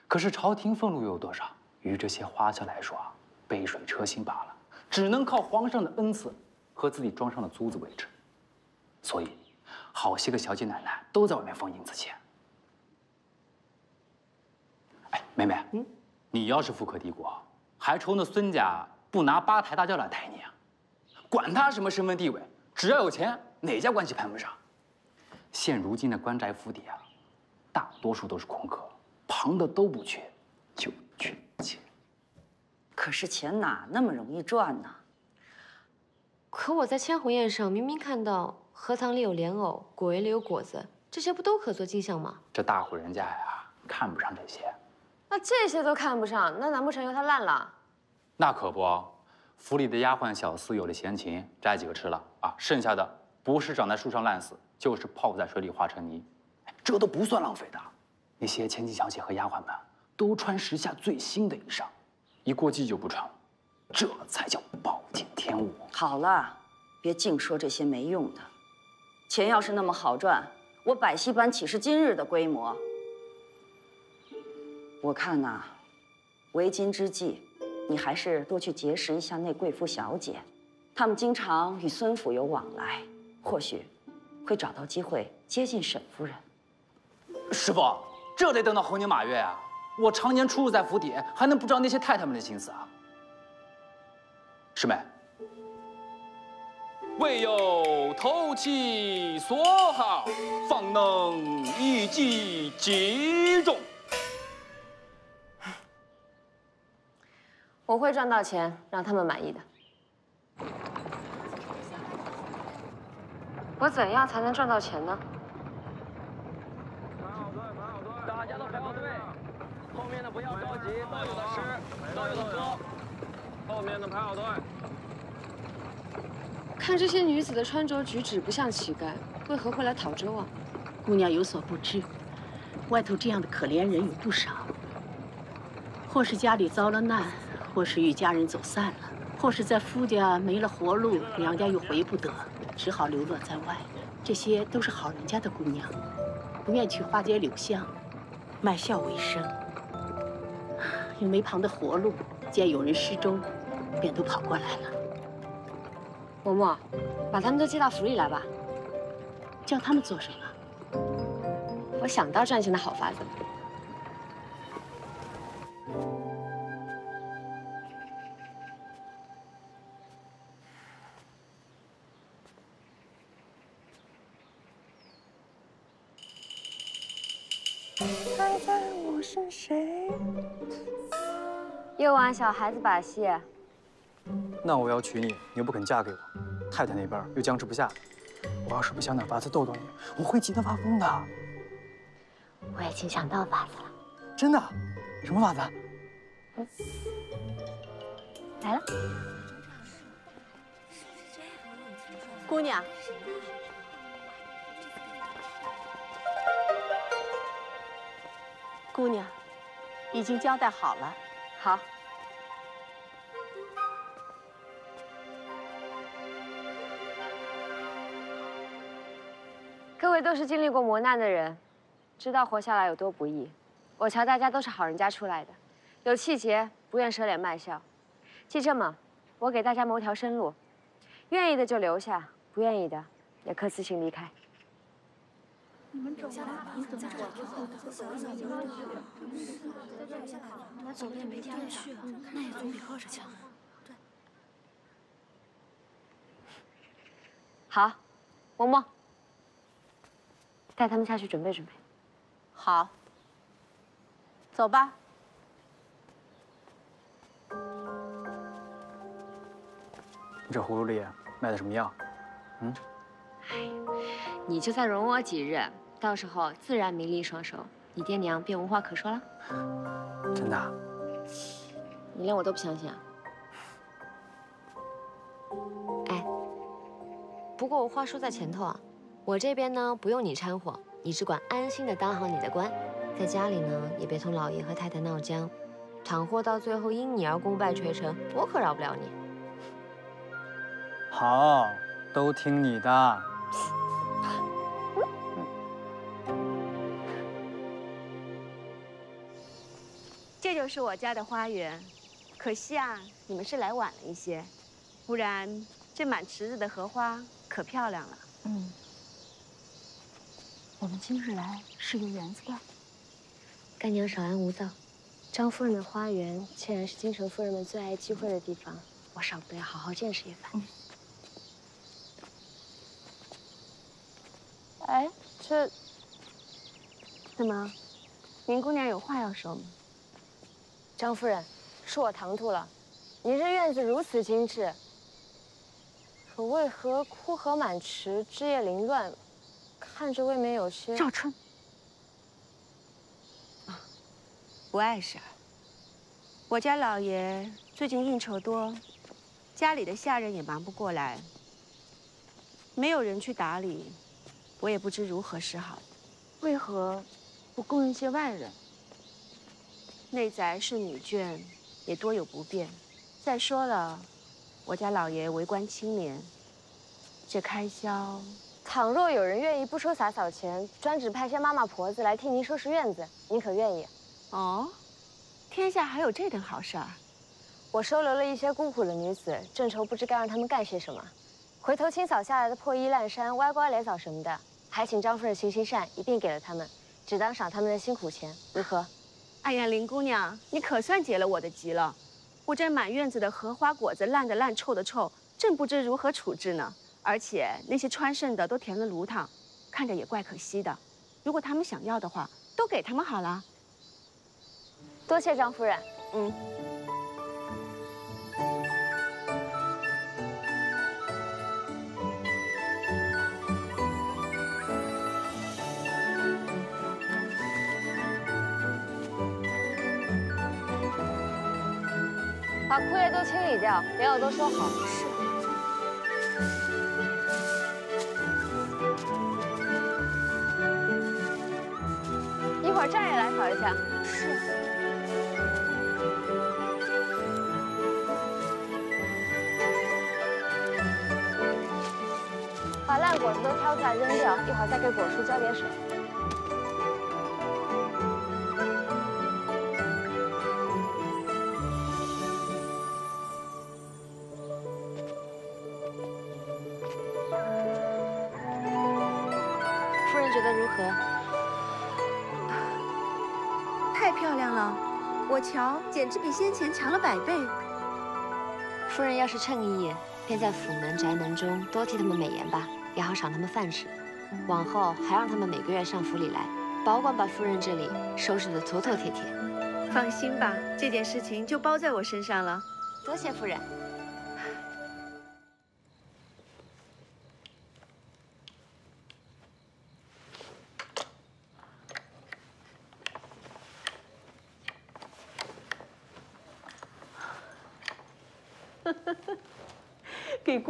可是朝廷俸禄又有多少？于这些花销来说啊，杯水车薪罢了，只能靠皇上的恩赐和自己庄上的租子维持。所以，好些个小姐奶奶都在外面放银子钱。哎，妹妹，嗯。你要是富可敌国，还愁那孙家不拿八抬大轿来抬你啊？管他什么身份地位，只要有钱，哪家关系攀不上？现如今的官宅府邸啊，大多数都是空壳，旁的都不缺，就缺钱。可是钱哪那么容易赚呢？可我在千红宴上明明看到荷塘里有莲藕，果园里有果子，这些不都可做镜像吗？这大户人家呀，看不上这些。那这些都看不上，那难不成由他烂了？那可不，府里的丫鬟小厮有了闲情，摘几个吃了啊，剩下的不是长在树上烂死，就是泡在水里化成泥，这都不算浪费的。那些千金小姐和丫鬟们都穿时下最新的衣裳，一过季就不穿了，这才叫暴殄天物。好了，别净说这些没用的。钱要是那么好赚，我百戏班岂是今日的规模？我看呐，为今之计，你还是多去结识一下那贵妇小姐，她们经常与孙府有往来，或许会找到机会接近沈夫人。师傅，这得等到猴年马月啊！我常年出入在府邸，还能不知道那些太太们的心思啊？师妹，唯有投其所好，方能一击即中。我会赚到钱，让他们满意的。我怎样才能赚到钱呢？排好队，排好队，大家都排好队。后面的不要着急，倒有的吃，倒有的喝。后面的排好队。看这些女子的穿着举止不像乞丐，为何会来讨粥啊？姑娘有所不知，外头这样的可怜人有不少，或是家里遭了难。或是与家人走散了，或是在夫家没了活路，娘家又回不得，只好流落在外。这些都是好人家的姑娘，不愿去花街柳巷卖笑为生，又没旁的活路，见有人失踪，便都跑过来了。嬷嬷，把他们都接到府里来吧。叫他们做什么？我想到赚钱的好法子。是谁？又玩小孩子把戏？那我要娶你，你又不肯嫁给我，太太那边又僵持不下。我要是不想点法子逗逗你，我会急得发疯的。我已经想到法子了。真的？什么法子？来了。姑娘。姑娘，已经交代好了。好。各位都是经历过磨难的人，知道活下来有多不易。我瞧大家都是好人家出来的，有气节，不愿舍脸卖笑。既这么，我给大家谋条生路，愿意的就留下，不愿意的也可自行离开。你们走下来，你怎么走？那走了也没地方去，那也总比饿着强。好，嬷嬷，带他们下去准备准备。好。走吧。你这葫芦里卖的什么药？嗯，哎你就再容我几日，到时候自然名利双收，你爹娘便无话可说了。真的？你连我都不相信啊？哎，不过我话说在前头啊，我这边呢不用你掺和，你只管安心的当好你的官，在家里呢也别同老爷和太太闹僵，倘或到最后因你而功败垂成，我可饶不了你。好，都听你的。这就是我家的花园，可惜啊，你们是来晚了一些，不然这满池子的荷花可漂亮了。嗯，我们今日来是游园子的。干娘少安无躁，张夫人的花园既然是京城夫人们最爱聚会的地方，我少不得要好好见识一番。嗯哎，这怎么？林姑娘有话要说吗？张夫人，是我唐突了。您这院子如此精致，可为何枯荷满池，枝叶凌乱，看着未免有些……赵春，不碍事儿。我家老爷最近应酬多，家里的下人也忙不过来，没有人去打理，我也不知如何是好。为何不供应些外人？内宅是女眷，也多有不便。再说了，我家老爷为官清廉，这开销……倘若有人愿意不收洒扫钱，专指派些妈妈婆子来替您收拾院子，您可愿意？哦，天下还有这等好事儿？我收留了一些孤苦的女子，正愁不知该让她们干些什么。回头清扫下来的破衣烂衫、歪瓜裂枣什么的，还请张夫人行行善，一并给了他们，只当赏他们的辛苦钱，如何？哎呀，林姑娘，你可算解了我的急了。我这满院子的荷花果子烂的烂，臭的臭，正不知如何处置呢。而且那些穿剩的都填了炉膛，看着也怪可惜的。如果他们想要的话，都给他们好了。多谢张夫人。嗯。把枯叶都清理掉，莲藕都收好。是。会儿站也来扫一下。是。把烂果子都挑出来扔掉，一会儿再给果树浇点水。瞧简直比先前强了百倍。夫人要是称意，便在府门宅门中多替他们美言吧，也好赏他们饭吃。往后还让他们每个月上府里来，保管把夫人这里收拾得妥妥帖帖。放心吧，这件事情就包在我身上了。多谢夫人。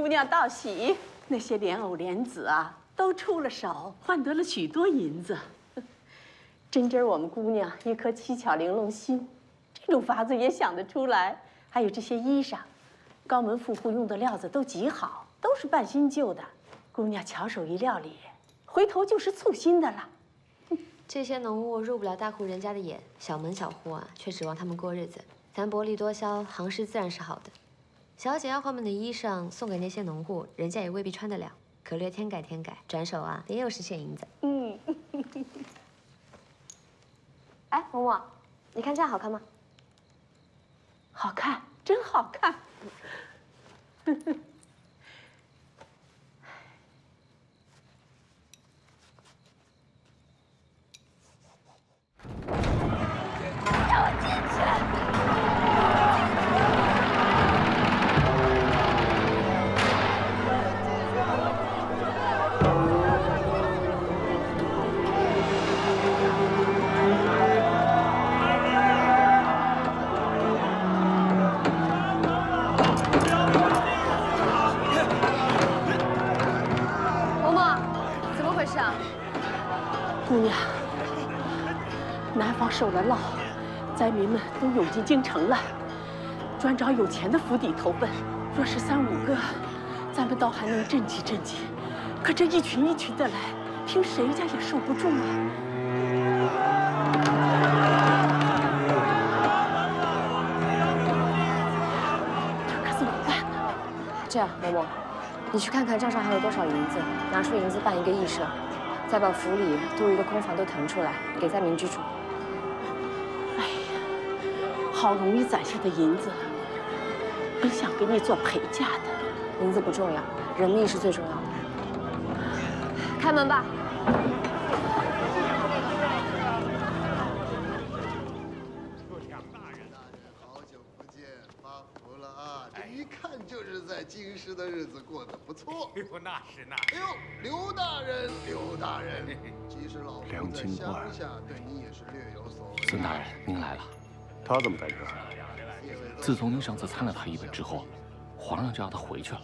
姑娘道喜，那些莲藕莲子啊，都出了手，换得了许多银子。[LAUGHS] 真真，我们姑娘一颗七巧玲珑心，这种法子也想得出来。还有这些衣裳，高门富户用的料子都极好，都是半新旧的。姑娘巧手一料理，回头就是簇新的了。这些农物入不了大户人家的眼，小门小户啊，却指望他们过日子。咱薄利多销，行市自然是好的。小姐要换们的衣裳送给那些农户，人家也未必穿得了，可略添改添改，转手啊，也有十钱银子。嗯。[LAUGHS] 哎，嬷嬷，你看这样好看吗？好看，真好看。[LAUGHS] 受了涝，灾民们都涌进京城了，专找有钱的府邸投奔。若是三五个，咱们倒还能镇静镇静。可这一群一群的来，凭谁家也受不住啊！这可怎么办呢？这样，嬷嬷，你去看看账上还有多少银子，拿出银子办一个义社，再把府里多余的空房都腾出来，给灾民居住。好容易攒下的银子，本想给你做陪嫁的，银子不重要，人命是最重要的。开门吧。一看就是在京师的日子过得不错。哎呦，那是那。哎呦，刘大人，刘大人，即使老夫在乡下，对你也是略有所闻。孙大人，您来了。他怎么在这儿？自从您上次参了他一本之后，皇上就让他回去了。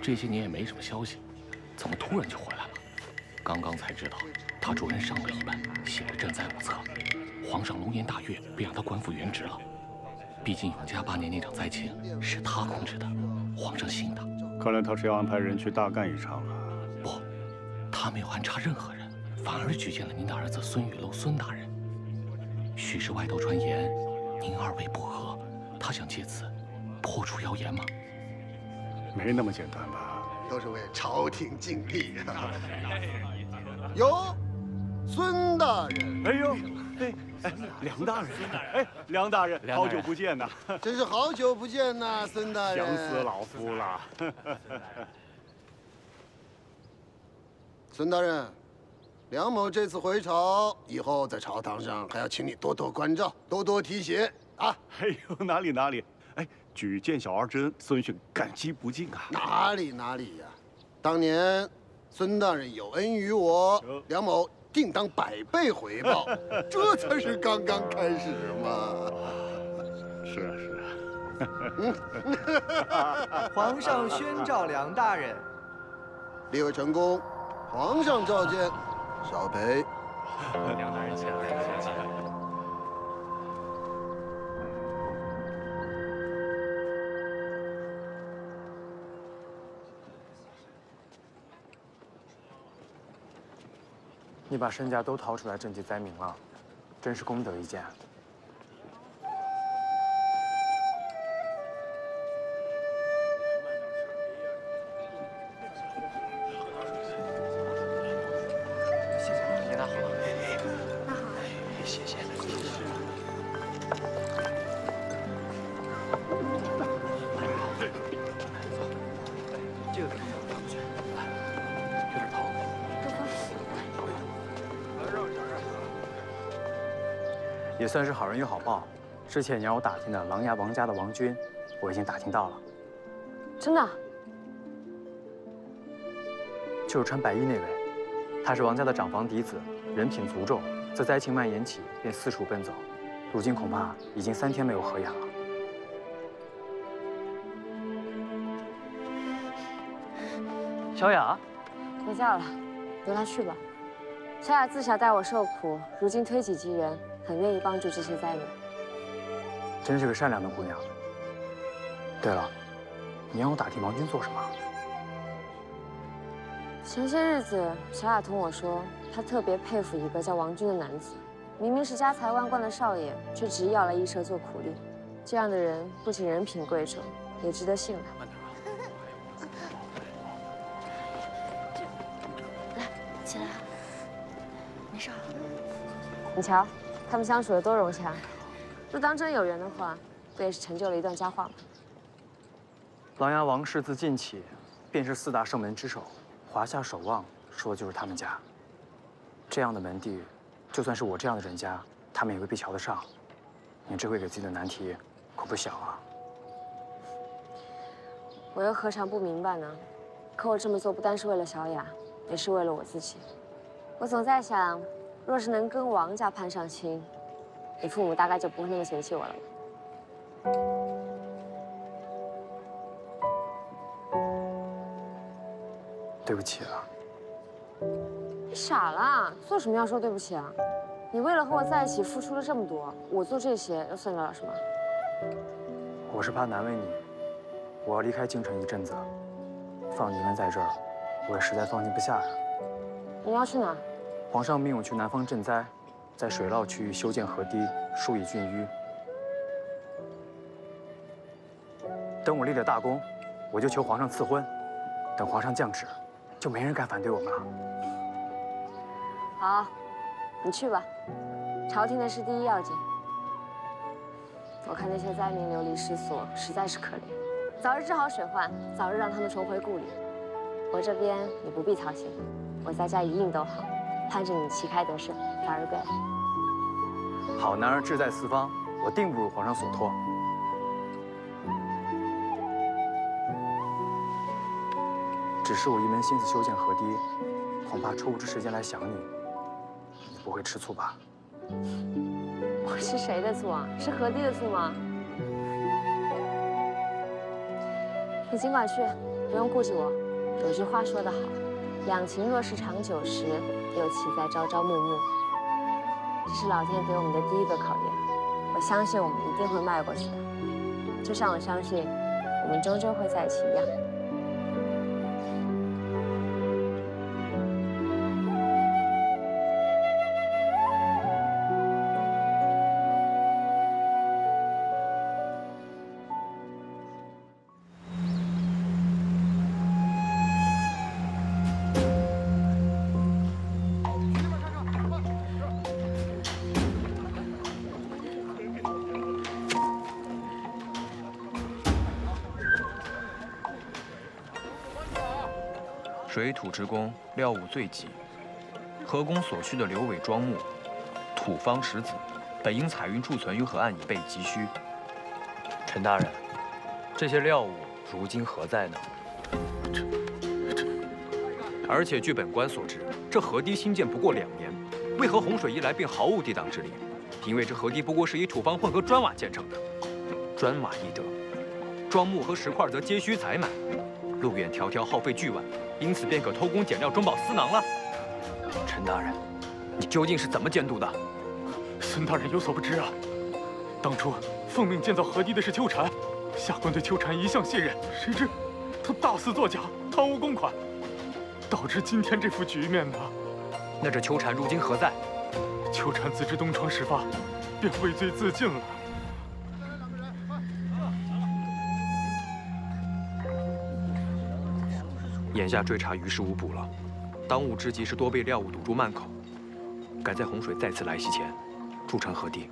这些年也没什么消息，怎么突然就回来了？刚刚才知道，他主人上了一本，写的正在我册。皇上龙颜大悦，便让他官复原职了。毕竟永嘉八年那场灾情是他控制的，皇上信他。看来他是要安排人去大干一场了。不，他没有安插任何人，反而举荐了您的儿子孙雨楼孙大人。许是外头传言，您二位不和，他想借此破除谣言吗？没那么简单吧？都是为朝廷尽力。有，孙大人。哎呦，哎哎，梁大人，哎，梁大人，好久不见呐！[LAUGHS] 真是好久不见呐，孙大人。想死老夫了。孙大人，梁某这次回朝，以后在朝堂上还要请你多多关照，多多提携啊！哎呦，哪里哪里，哎，举荐小儿之恩，孙逊感激不尽啊！哪里哪里呀，当年孙大人有恩于我，梁某定当百倍回报，[LAUGHS] 这才是刚刚开始嘛。是啊是啊。皇上宣召梁大人。列位臣工，皇上召见，少陪。梁大人请，梁大人请。你把身家都掏出来赈济灾民了，真是功德一件。也算是好人有好报。之前你让我打听的琅琊王家的王军，我已经打听到了，真的？就是穿白衣那位，他是王家的长房嫡子，人品足重，自灾情蔓延起便四处奔走，如今恐怕已经三天没有合眼了。小雅，别叫了，由他去吧。小雅自小带我受苦，如今推己及人，很愿意帮助这些灾民。真是个善良的姑娘。对了，你让我打听王军做什么？前些日子，小雅同我说，她特别佩服一个叫王军的男子，明明是家财万贯的少爷，却执意要来医社做苦力。这样的人不仅人品贵重，也值得信赖。来，起来，没事。你瞧，他们相处的多融洽。若当真有缘的话，不也是成就了一段佳话吗？琅琊王氏自晋起，便是四大圣门之首，华夏守望说的就是他们家。这样的门第，就算是我这样的人家，他们也未必瞧得上。你这回给自己的难题可不小啊！我又何尝不明白呢？可我这么做不单是为了小雅，也是为了我自己。我总在想，若是能跟王家攀上亲，你父母大概就不会那么嫌弃我了吧。对不起啊。你傻了？做什么要说对不起啊？你为了和我在一起付出了这么多，我做这些又算得了什么？我是怕难为你，我要离开京城一阵子，放你一个人在这儿，我也实在放心不下呀。你要去哪儿？皇上命我去南方赈灾，在水涝区域修建河堤，疏以浚淤。等我立了大功，我就求皇上赐婚。等皇上降旨，就没人敢反对我们了。好，你去吧。朝廷的事第一要紧。我看那些灾民流离失所，实在是可怜。早日治好水患，早日让他们重回故里。我这边你不必操心，我在家一应都好，盼着你旗开得胜，早日归来。好男儿志在四方，我定不辱皇上所托。只是我一门心思修建河堤，恐怕抽不出时间来想你。你不会吃醋吧？我是谁的醋啊？是河堤的醋吗？你尽管去，不用顾忌我。有句话说得好，两情若是长久时，又岂在朝朝暮暮？这是老天给我们的第一个考验，我相信我们一定会迈过去的，就像我相信我们终究会在一起一样。水土之功，料物最急。河工所需的流尾桩木、土方石子，本应彩云贮存于河岸，以备急需。陈大人，这些料物如今何在呢？[LAUGHS] 而且据本官所知，这河堤新建不过两年，为何洪水一来便毫无抵挡之力？因为这河堤不过是以土方混合砖瓦建成的，砖瓦易得，桩木和石块则皆需采买，路远迢迢，耗费巨万，因此便可偷工减料，中饱私囊了。陈大人，你究竟是怎么监督的？孙大人有所不知啊，当初奉命建造河堤的是秋蝉，下官对秋蝉一向信任，谁知他大肆作假，贪污公款，导致今天这副局面呢？那这秋蝉如今何在？秋蝉自知东窗事发，便畏罪自尽了。眼下追查于事无补了，当务之急是多备料物堵住漫口，赶在洪水再次来袭前筑成河堤。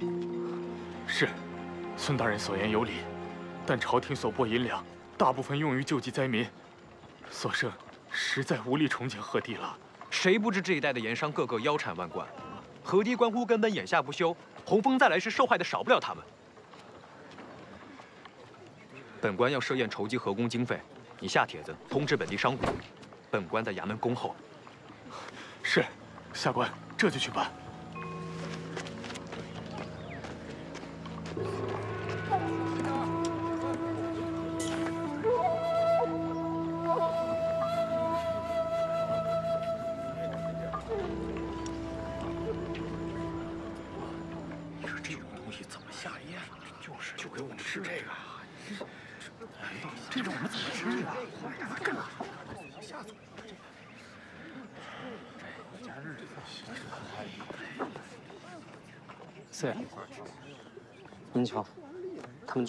是，孙大人所言有理，但朝廷所拨银两大部分用于救济灾民，所剩实在无力重建河堤了。谁不知这一带的盐商个个腰缠万贯，河堤关乎根本，眼下不修，洪峰再来时受害的少不了他们。本官要设宴筹集河工经费。你下帖子通知本地商贾，本官在衙门恭候。是，下官这就去办。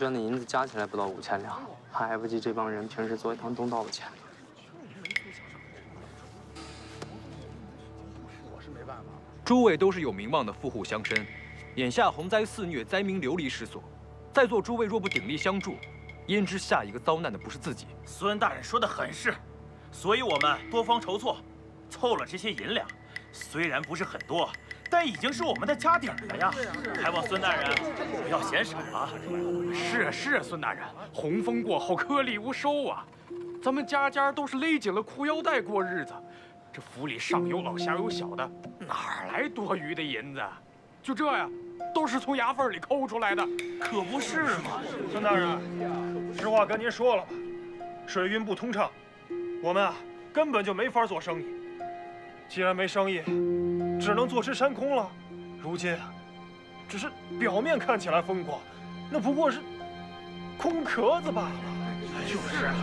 捐的银子加起来不到五千两，还不及这帮人平时做一趟东道的钱。诸位都是有名望的富户乡绅，眼下洪灾肆虐，灾民流离失所，在座诸位若不鼎力相助，焉知下一个遭难的不是自己？孙大人说的很是，所以我们多方筹措，凑了这些银两，虽然不是很多，但已经是我们的家底儿了呀。还望孙大人不要嫌少啊！是啊是啊，孙大人，洪峰过后颗粒无收啊，咱们家家都是勒紧了裤腰带过日子，这府里上有老下有小的，哪来多余的银子？就这呀。都是从牙缝里抠出来的，可不是嘛！孙大人，实话跟您说了吧，水运不通畅，我们啊根本就没法做生意。既然没生意，只能坐吃山空了。如今，只是表面看起来风光，那不过是空壳子罢了。就是啊，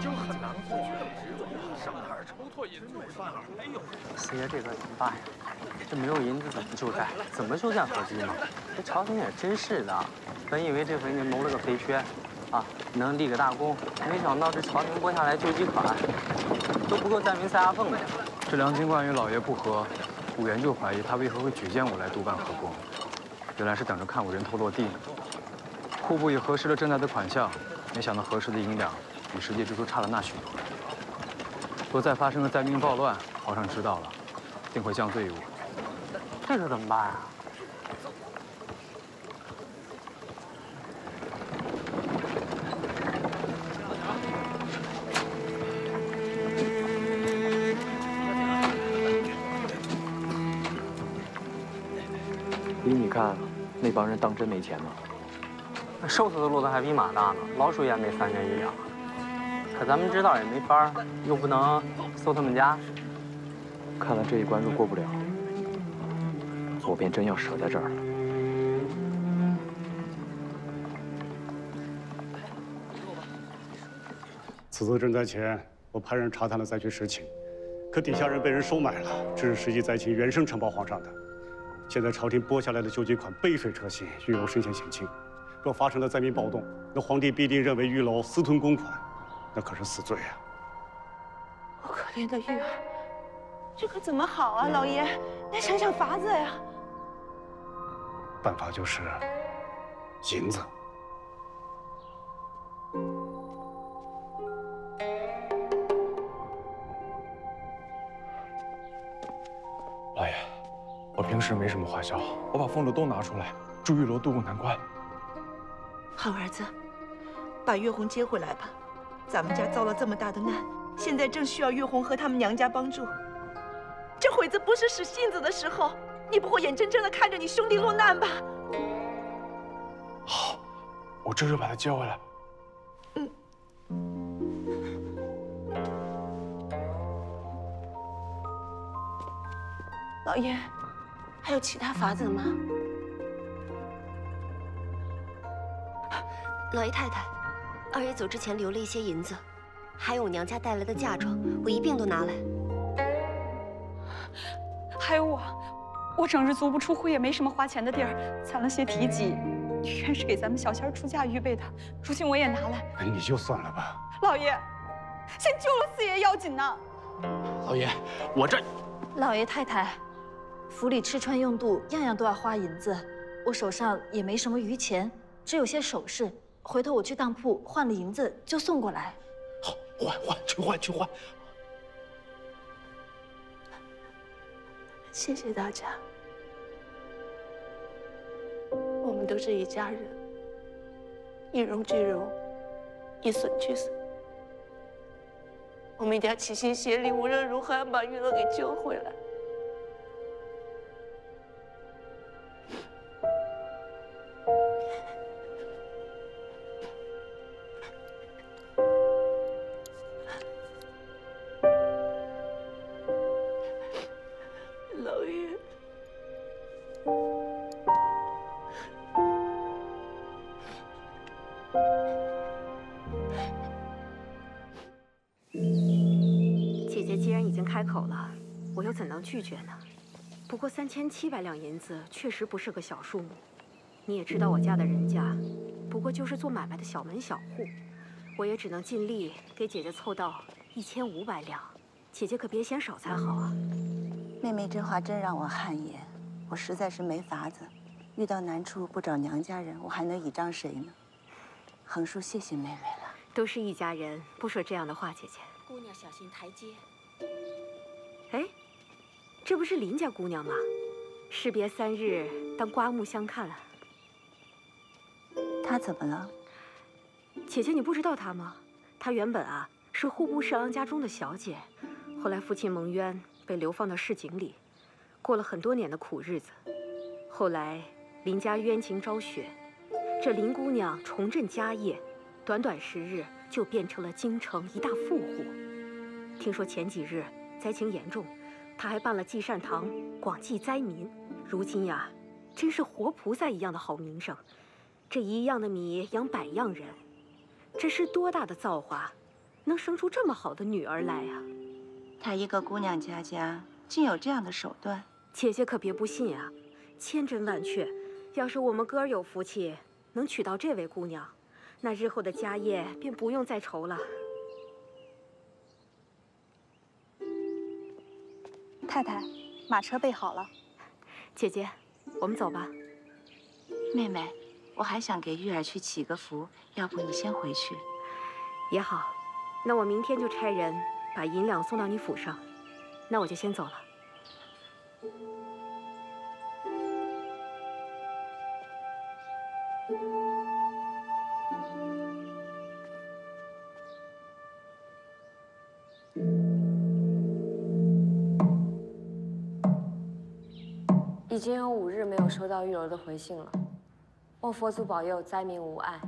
就很难过。上哪儿筹措银子办法？哎呦，四爷这边怎么办呀？这没有银子怎么救灾？怎么修建河堤呢？这朝廷也真是的，本以为这回您谋了个肥缺，啊，能立个大功，没想到这朝廷拨下来救济款，都不够灾民塞牙缝的呀。这梁金冠与老爷不和，五元就怀疑他为何会举荐我来督办河工，原来是等着看我人头落地呢。户部也核实了赈灾的款项，没想到核实的银两比实际支出差了那许多。若再发生了灾民暴乱，皇上知道了，定会降罪于我。这可怎么办啊？那帮人当真没钱吗？那瘦死的骆驼还比马大呢，老鼠也没三斤一两。可咱们知道也没法，又不能搜他们家。看来这一关若过不了，我便真要舍在这儿了。此次赈灾前，我派人查探了灾区实情，可底下人被人收买了，这是实际灾情原声呈报皇上的。现在朝廷拨下来的救济款杯水车薪，玉楼身陷险境。若发生了灾民暴动，那皇帝必定认为玉楼私吞公款，那可是死罪啊！我可怜的玉儿，这可怎么好啊，老爷？来想想法子呀！办法就是银子。老爷，我平时没什么花销，我把俸禄都拿出来，助玉楼渡过难关。好儿子，把月红接回来吧。咱们家遭了这么大的难，现在正需要月红和他们娘家帮助。这会子不是使性子的时候，你不会眼睁睁的看着你兄弟落难吧？好，我这就把他接回来。嗯老爷，还有其他法子吗？老爷太太，二爷走之前留了一些银子，还有我娘家带来的嫁妆，我一并都拿来。还有我，我整日足不出户，也没什么花钱的地儿，攒了些提己，全是给咱们小仙儿出嫁预备的。如今我也拿来。那你就算了吧。老爷，先救了四爷要紧呢。老爷，我这……老爷太太，府里吃穿用度样样都要花银子，我手上也没什么余钱，只有些首饰。回头我去当铺换了银子就送过来。好，换换去换去换。谢谢大家，我们都是一家人，一荣俱荣，一损俱损。我们一定要齐心协力，无论如何要把玉乐给救回来。拒绝呢？不过三千七百两银子确实不是个小数目。你也知道我家的人家，不过就是做买卖的小门小户，我也只能尽力给姐姐凑到一千五百两。姐姐可别嫌少才好啊！妹妹这话真让我汗颜，我实在是没法子，遇到难处不找娘家人，我还能倚仗谁呢？横竖谢谢妹妹了。都是一家人，不说这样的话，姐姐。姑娘小心台阶。哎，这不是林家姑娘吗？士别三日，当刮目相看啊！她怎么了？姐姐，你不知道她吗？她原本啊是户部侍郎家中的小姐，后来父亲蒙冤，被流放到市井里，过了很多年的苦日子。后来林家冤情昭雪，这林姑娘重振家业，短短十日就变成了京城一大富户。听说前几日灾情严重，他还办了济善堂，广济灾民。如今呀，真是活菩萨一样的好名声。这一样的米养百样人，这是多大的造化，能生出这么好的女儿来啊！她一个姑娘家家，竟有这样的手段。姐姐可别不信啊，千真万确。要是我们哥儿有福气，能娶到这位姑娘，那日后的家业便不用再愁了。太太，马车备好了。姐姐，我们走吧。妹妹，我还想给玉儿去祈个福，要不你先回去。也好，那我明天就差人把银两送到你府上。那我就先走了。有收到玉楼的回信了，望佛祖保佑灾民无碍，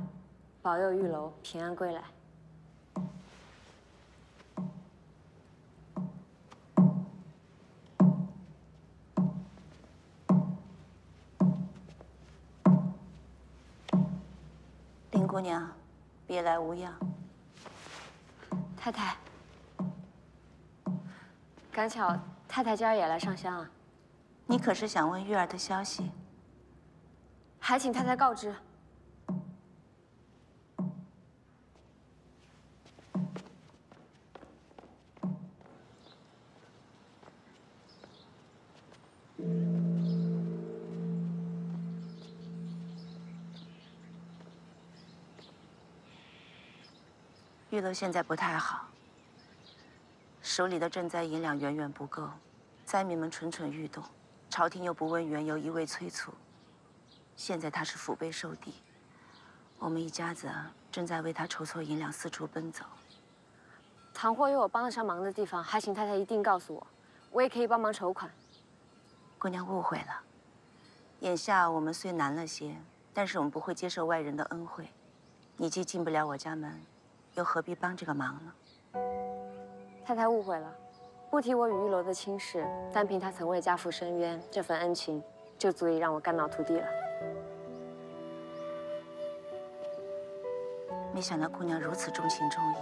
保佑玉楼平安归来。林姑娘，别来无恙。太太，赶巧太太今儿也来上香啊？你可是想问玉儿的消息？还请太太告知。玉楼现在不太好，手里的赈灾银两远远不够，灾民们蠢蠢欲动，朝廷又不问缘由，一味催促。现在他是腹背受敌，我们一家子正在为他筹措银两，四处奔走。倘或有我帮得上忙的地方，还请太太一定告诉我，我也可以帮忙筹款。姑娘误会了，眼下我们虽难了些，但是我们不会接受外人的恩惠。你既进不了我家门，又何必帮这个忙呢？太太误会了，不提我与玉楼的亲事，单凭他曾为家父伸冤这份恩情，就足以让我肝脑涂地了。没想到姑娘如此重情重义。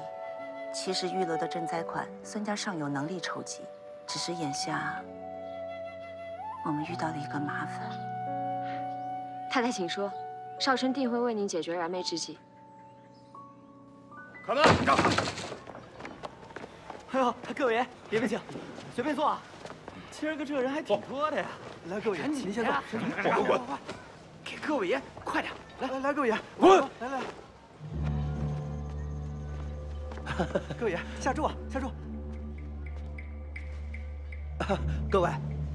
其实玉楼的赈灾款，孙家尚有能力筹集，只是眼下我们遇到了一个麻烦。太太，请说，少春定会为您解决燃眉之急。开门！哎呦，各位爷，别别请，随便坐啊。今儿个这人还挺多的呀。来，各位爷，您先坐，先坐。快快快！给各位爷，快点！来来来，各位爷，滚！来来。各位爷，下注啊，下注！[LAUGHS] 各位，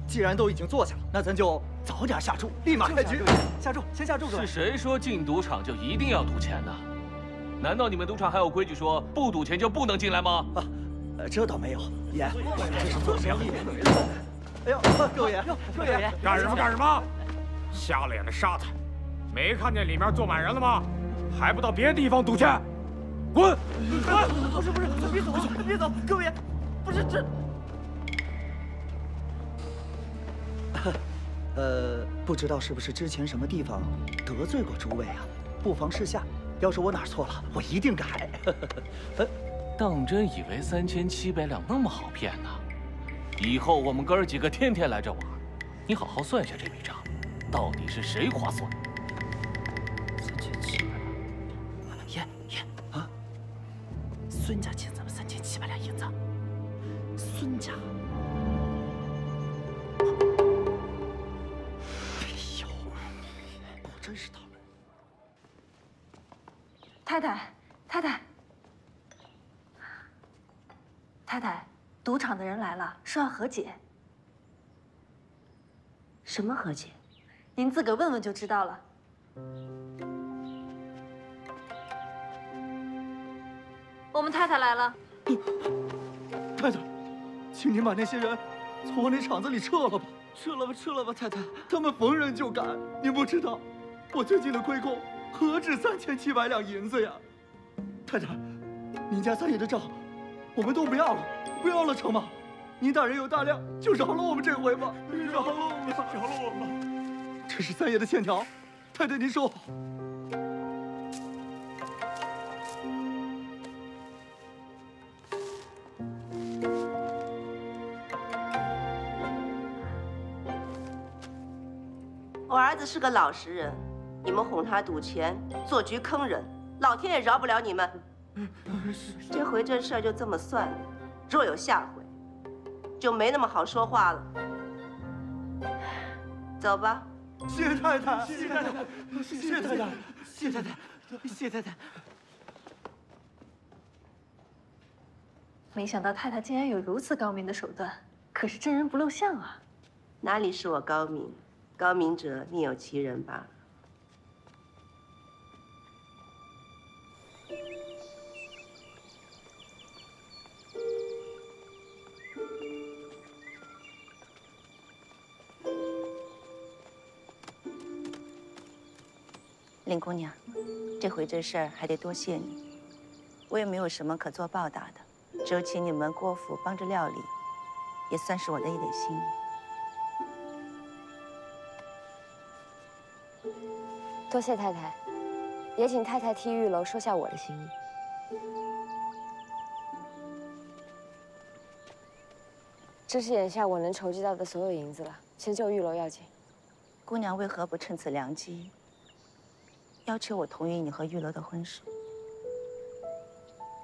既然都已经坐下了，那咱就早点下注，立马开局。下注，先下注。是谁说进赌场就一定要赌钱呢？难道你们赌场还有规矩，说不赌钱就不能进来吗？啊，这倒没有，爷，这是做生意。哎呦，各位爷，各位爷，干什么干什么？瞎了眼的沙子，没看见里面坐满人了吗？还不到别的地方赌去？滚！不是不是，别走别走，各位爷，不是这。呃，不知道是不是之前什么地方得罪过诸位啊？不妨试下。要是我哪儿错了，我一定改。[LAUGHS] 当真以为三千七百两那么好骗呢？以后我们哥儿几个天天来这玩，你好好算一下这笔账，到底是谁划算？三千七百两，爷爷啊！孙家欠咱们三千七百两银子。孙家，哎呦，果真是他们。太太，太太，太太，赌场的人来了，说要和解。什么和解？您自个问问就知道了。我们太太来了。太太，请您把那些人从我那厂子里撤了吧，撤了吧，撤了吧，太太。他们逢人就赶，您不知道，我最近的亏空。何止三千七百两银子呀，太太，您家三爷的账，我们都不要了，不要了成吗？您大人有大量，就饶了我们这回吧，饶了我们，饶了我们。这是三爷的欠条，太太您收好。我儿子是个老实人，你们哄他赌钱，做局坑人，老天也饶不了你们。这回这事儿就这么算了，若有下回，就没那么好说话了。走吧。谢太太，谢太太，谢太太，谢太太，谢太太。没想到太太竟然有如此高明的手段，可是真人不露相啊！哪里是我高明？高明者另有其人罢了。林姑娘，这回这事儿还得多谢你，我也没有什么可做报答的，只有请你们郭府帮着料理，也算是我的一点心意。多谢太太，也请太太替玉楼收下我的心意。这是眼下我能筹集到的所有银子了，先救玉楼要紧。姑娘为何不趁此良机，要求我同意你和玉楼的婚事？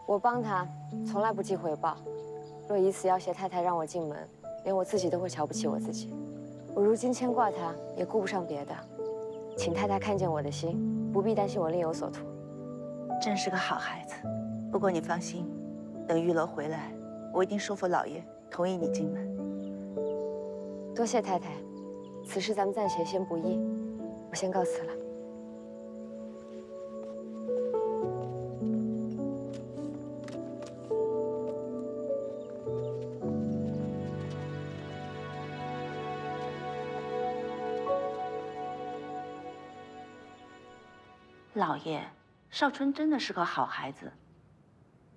我帮他，从来不计回报。若以此要挟太太让我进门，连我自己都会瞧不起我自己。我如今牵挂他，也顾不上别的。请太太看见我的心，不必担心我另有所图。真是个好孩子。不过你放心，等玉楼回来，我一定说服老爷同意你进门。多谢太太，此事咱们暂且先不议，我先告辞了。老爷，少春真的是个好孩子。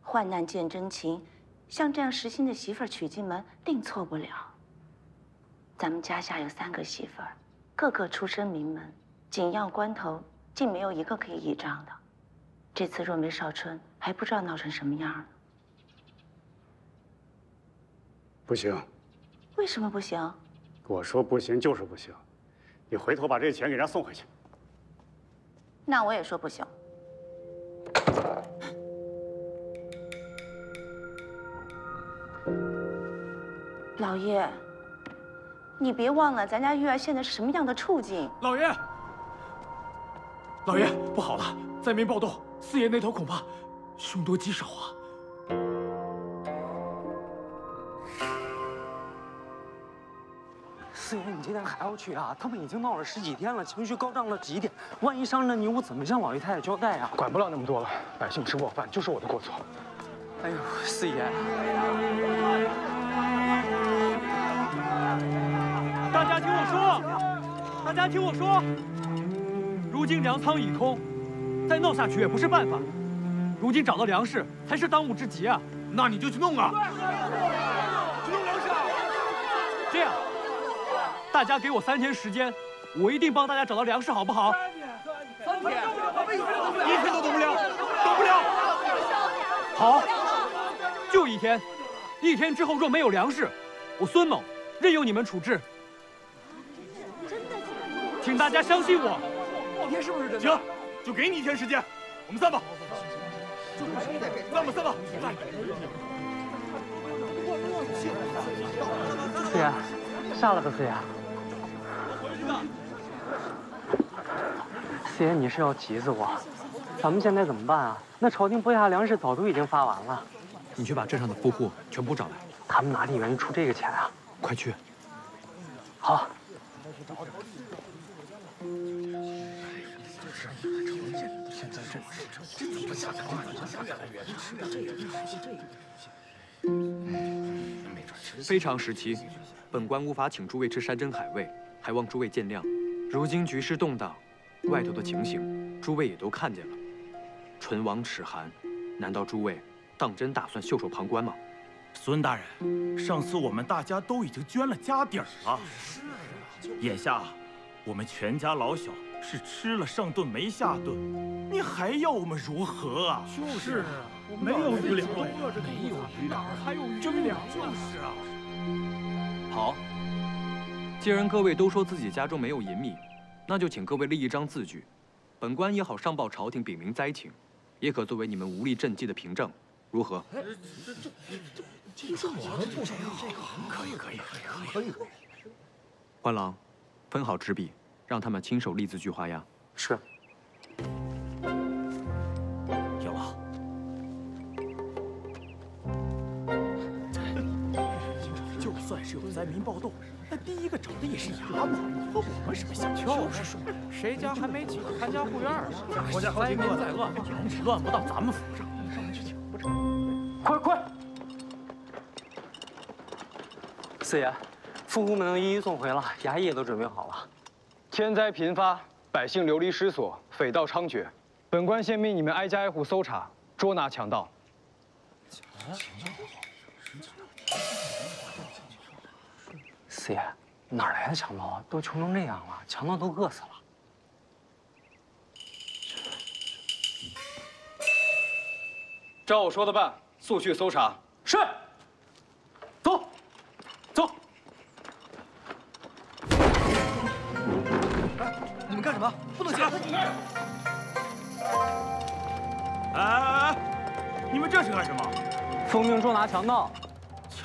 患难见真情，像这样实心的媳妇儿娶进门，定错不了。咱们家下有三个媳妇儿，个个出身名门，紧要关头竟没有一个可以倚仗的。这次若没少春，还不知道闹成什么样呢。不行，为什么不行？我说不行就是不行。你回头把这钱给人家送回去。那我也说不行。老爷，你别忘了咱家玉儿现在是什么样的处境。老爷，老爷，不好了，灾民暴动，四爷那头恐怕凶多吉少啊。四爷，你今天还要去啊？他们已经闹了十几天了，情绪高涨到极点，万一伤了你，我怎么向老爷太太交代啊？管不了那么多了，百姓吃不饱饭就是我的过错。哎呦，四爷，大家听我说，大家听我说，如今粮仓已空，再闹下去也不是办法。如今找到粮食才是当务之急啊！那你就去弄啊！去弄粮食啊！这样，大家给我三天时间，我一定帮大家找到粮食，好不好？三天，三天一天都等不了，等不了。好，就一天。一天之后若没有粮食，我孙某任由你们处置。请大家相信我。老天是不是真的？行，就给你一天时间，我们散吧。散吧，散吧。四爷，下了吧，四爷。四爷，你是要急死我？咱们现在怎么办啊？那朝廷拨下粮食早都已经发完了。你去把镇上的富户全部找来。他们哪里愿意出这个钱啊？快去。好。现在这这怎么下来？下来原非常时期，本官无法请诸位吃山珍海味，还望诸位见谅。如今局势动荡，外头的情形，诸位也都看见了。唇亡齿寒，难道诸位当真打算袖手旁观吗？孙大人，上次我们大家都已经捐了家底儿了。是啊。眼下，我们全家老小是吃了上顿没下顿，你还要我们如何啊？就是啊，没有余粮了，没有余粮，还有余粮？就是啊。好，既然各位都说自己家中没有银米，那就请各位立一张字据，本官也好上报朝廷禀明灾情，也可作为你们无力赈济的凭证，如何？这这这这这好，这个可以可以可以可以。欢郎，分好纸笔，让他们亲手立字据画押。是。有了。就算是有灾民暴动，那第一个找的也是衙门，和我们什么相就是说，谁家还没几个看家护院啊？国家灾民再乱，乱不到咱们府上。快快！四爷，富户们能一一送回了，衙役也都准备好了。天灾频发，百姓流离失所，匪盗猖獗。本官先命你们挨家挨户搜查，捉拿强盗。四爷，哪来的强盗啊？都穷成这样了，强盗都饿死了。照我说的办。速去搜查。是。走，走。哎你们干什么？不能进！哎哎哎！你们这是干什么？奉命捉拿强盗。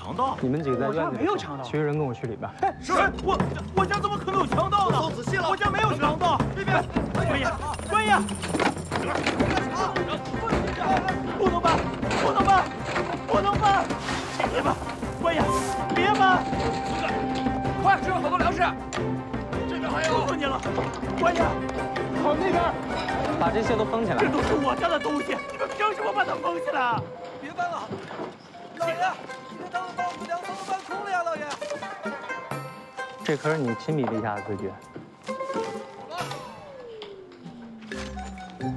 强盗？你们几个在院里。没有强盗。其余人跟我去里边。哎，是。我我家怎么可能有强盗呢？搜仔细了。我家没有强盗。这边。官爷，官爷。不能搬。不能搬，不能搬！别搬，官爷，别搬！快，这有好多粮食。这边还有，求你了，官爷，往那边，把这些都封起来。这都是我家的东西，你们凭什么把它封起来？别搬了，老爷，别等把我们粮仓都搬空了呀，老爷。这可是你亲笔立下的字据。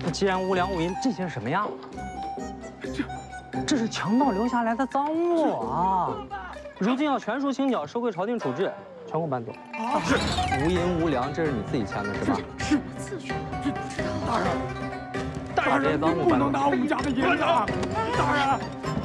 那既然无粮无银，这些是什么呀？这。这是强盗留下来的赃物啊！如今要全数清缴，收归朝廷处置，全部搬走。是，无银无粮，这是你自己签的，是吧？是。字据，大人，大人，不能拿我们家的银子！大人，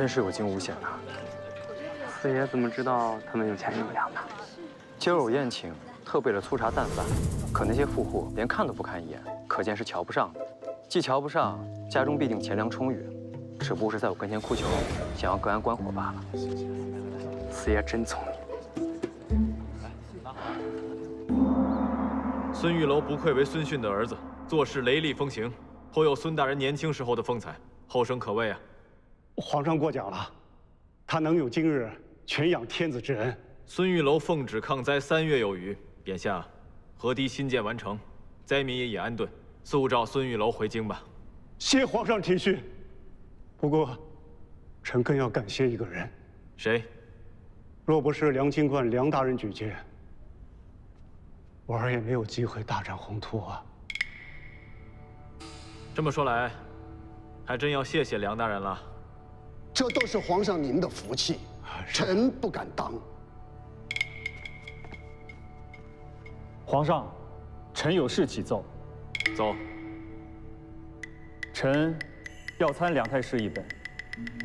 真是有惊无险呐！四爷怎么知道他们有钱有粮呢？今儿有宴请，特备了粗茶淡饭，可那些富户连看都不看一眼，可见是瞧不上的。既瞧不上，家中必定钱粮充裕，只不过是在我跟前哭穷，想要各安官火罢了。四爷真聪明。孙玉楼不愧为孙逊的儿子，做事雷厉风行，颇有孙大人年轻时候的风采，后生可畏啊！皇上过奖了，他能有今日，全仰天子之恩。孙玉楼奉旨抗灾三月有余，眼下河堤新建完成，灾民也已安顿，速召孙玉楼回京吧。谢皇上体恤。不过，臣更要感谢一个人。谁？若不是梁金冠梁大人举荐，我儿也没有机会大展宏图啊。这么说来，还真要谢谢梁大人了。这都是皇上您的福气，臣不敢当。皇上，臣有事启奏。走。臣要参梁太师一本。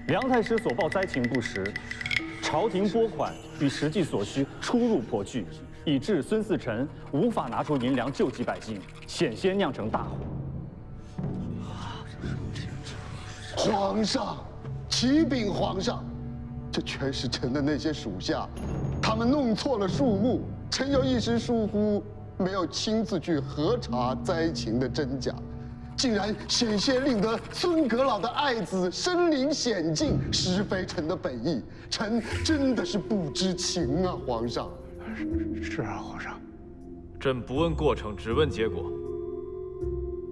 梁太师所报灾情不实。朝廷拨款与实际所需出入颇巨，以致孙嗣臣无法拿出银两救济百姓，险些酿成大祸。皇上，启禀皇上，这全是臣的那些属下，他们弄错了数目，臣又一时疏忽，没有亲自去核查灾情的真假，竟然险些令得孙阁老的爱子身临险境，实非臣的本意。臣真的是不知情啊，皇上。是啊，皇上。朕不问过程，只问结果。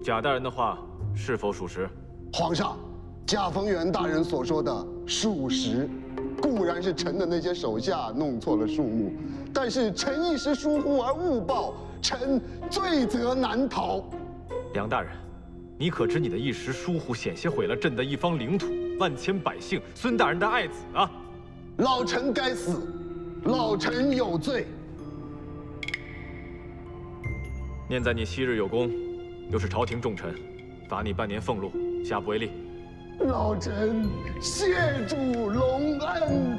贾大人的话是否属实？皇上，贾逢源大人所说的属实。固然是臣的那些手下弄错了数目，但是臣一时疏忽而误报，臣罪责难逃。梁大人，你可知你的一时疏忽，险些毁了朕的一方领土、万千百姓、孙大人的爱子啊！老臣该死，老臣有罪。念在你昔日有功，又是朝廷重臣，罚你半年俸禄，下不为例。老臣谢主隆恩。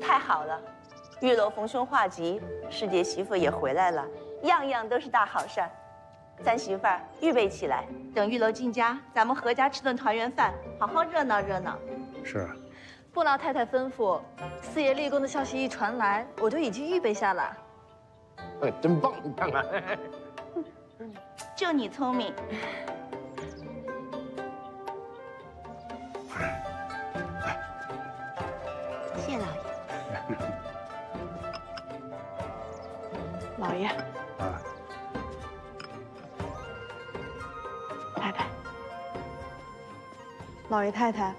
太好了，玉楼逢凶化吉，师姐媳妇也回来了，样样都是大好事儿。三媳妇儿，预备起来，等玉楼进家，咱们合家吃顿团圆饭，好好热闹热闹。是。不劳太太吩咐，四爷立功的消息一传来，我就已经预备下了。哎，真棒！你看看。就你聪明，谢老爷。老爷，啊，太太，老爷太太，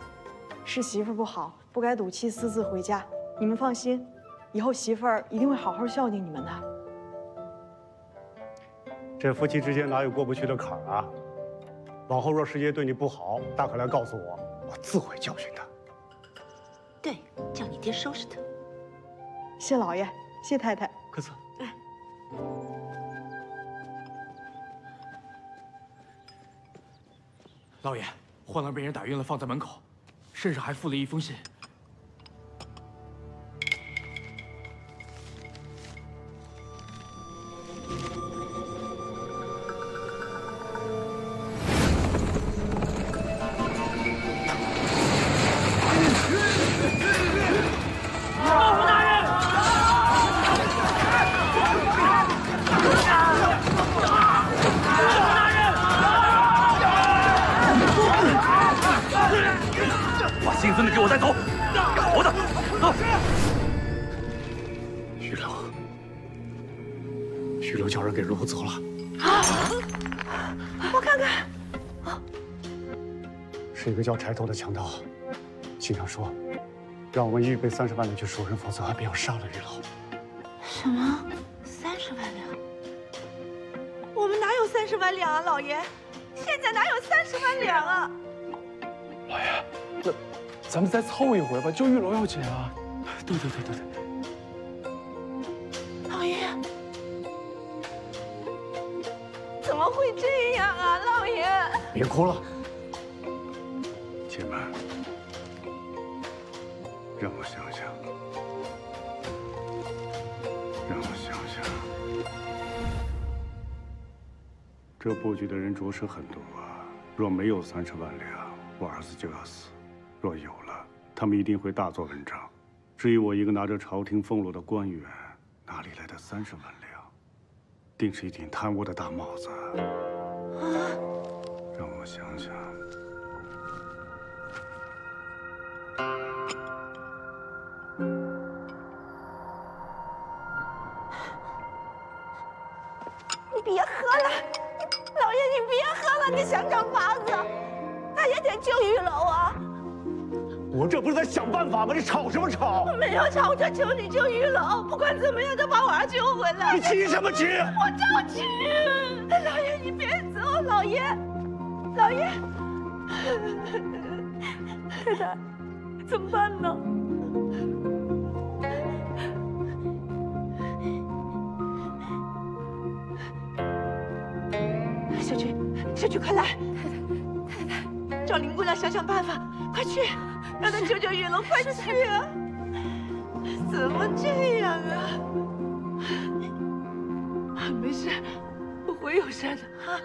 是媳妇不好，不该赌气私自回家。你们放心，以后媳妇儿一定会好好孝敬你们的。这夫妻之间哪有过不去的坎儿啊？往后若师爷对你不好，大可来告诉我，我自会教训他。对，叫你爹收拾他。谢老爷，谢太太。快坐。哎。老爷，欢儿被人打晕了，放在门口，身上还附了一封信。叫人给掳走了。啊！我看看，是一个叫柴头的强盗，信上说，让我们预备三十万两去赎人，否则还便要杀了玉楼。什么？三十万两？我们哪有三十万两啊，老爷？现在哪有三十万两啊？老爷，那咱们再凑一回吧，救玉楼要紧啊！对对对对对。别哭了。让我想想，让我想想，这布局的人着实很多啊！若没有三十万两，我儿子就要死；若有了，他们一定会大做文章。至于我一个拿着朝廷俸禄的官员，哪里来的三十万两？定是一顶贪污的大帽子。让我想想。你别喝了，老爷，你别喝了，你想想法子，他也得救玉楼啊！我这不是在想办法吗？你吵什么吵？我没有吵，我就求你救玉楼，不管怎么样都把我儿救回来。你急什么急？我着急。老爷，你别走，老爷，老爷，太太，怎么办呢？小菊，小菊，快来！太太，太太，找林姑娘想想办法，快去，让她救救玉楼，快去啊！怎么这样啊？没事，我会有事的啊。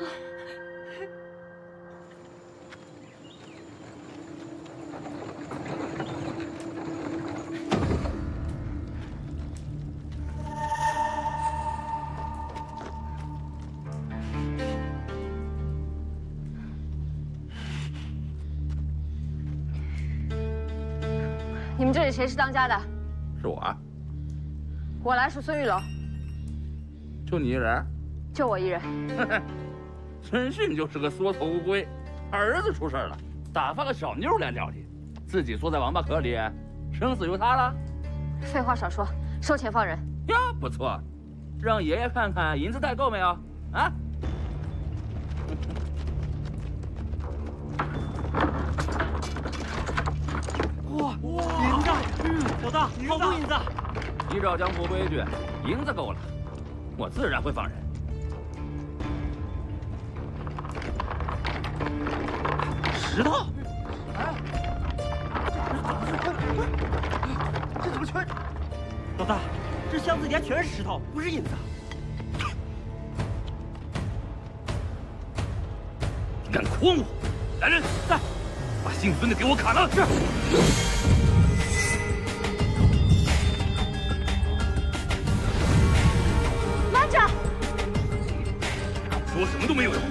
你们这里谁是当家的？是我我来是孙玉楼。就你一人？就我一人。[LAUGHS] 孙迅就是个缩头乌龟儿子出事了。打发个小妞来料理，自己缩在王八壳里，生死由他了。废话少说，收钱放人。呀，不错，让爷爷看看银子带够没有啊？哇 [LAUGHS] 哇，银子！老大，好多银子！依照江湖规矩，银子够了，我自然会放人。石头！哎，这怎么全？老大，这箱子底下全是石头，不是银子。你敢诓我？来人，在，把姓孙的给我砍了！是。慢着！说什么都没有用，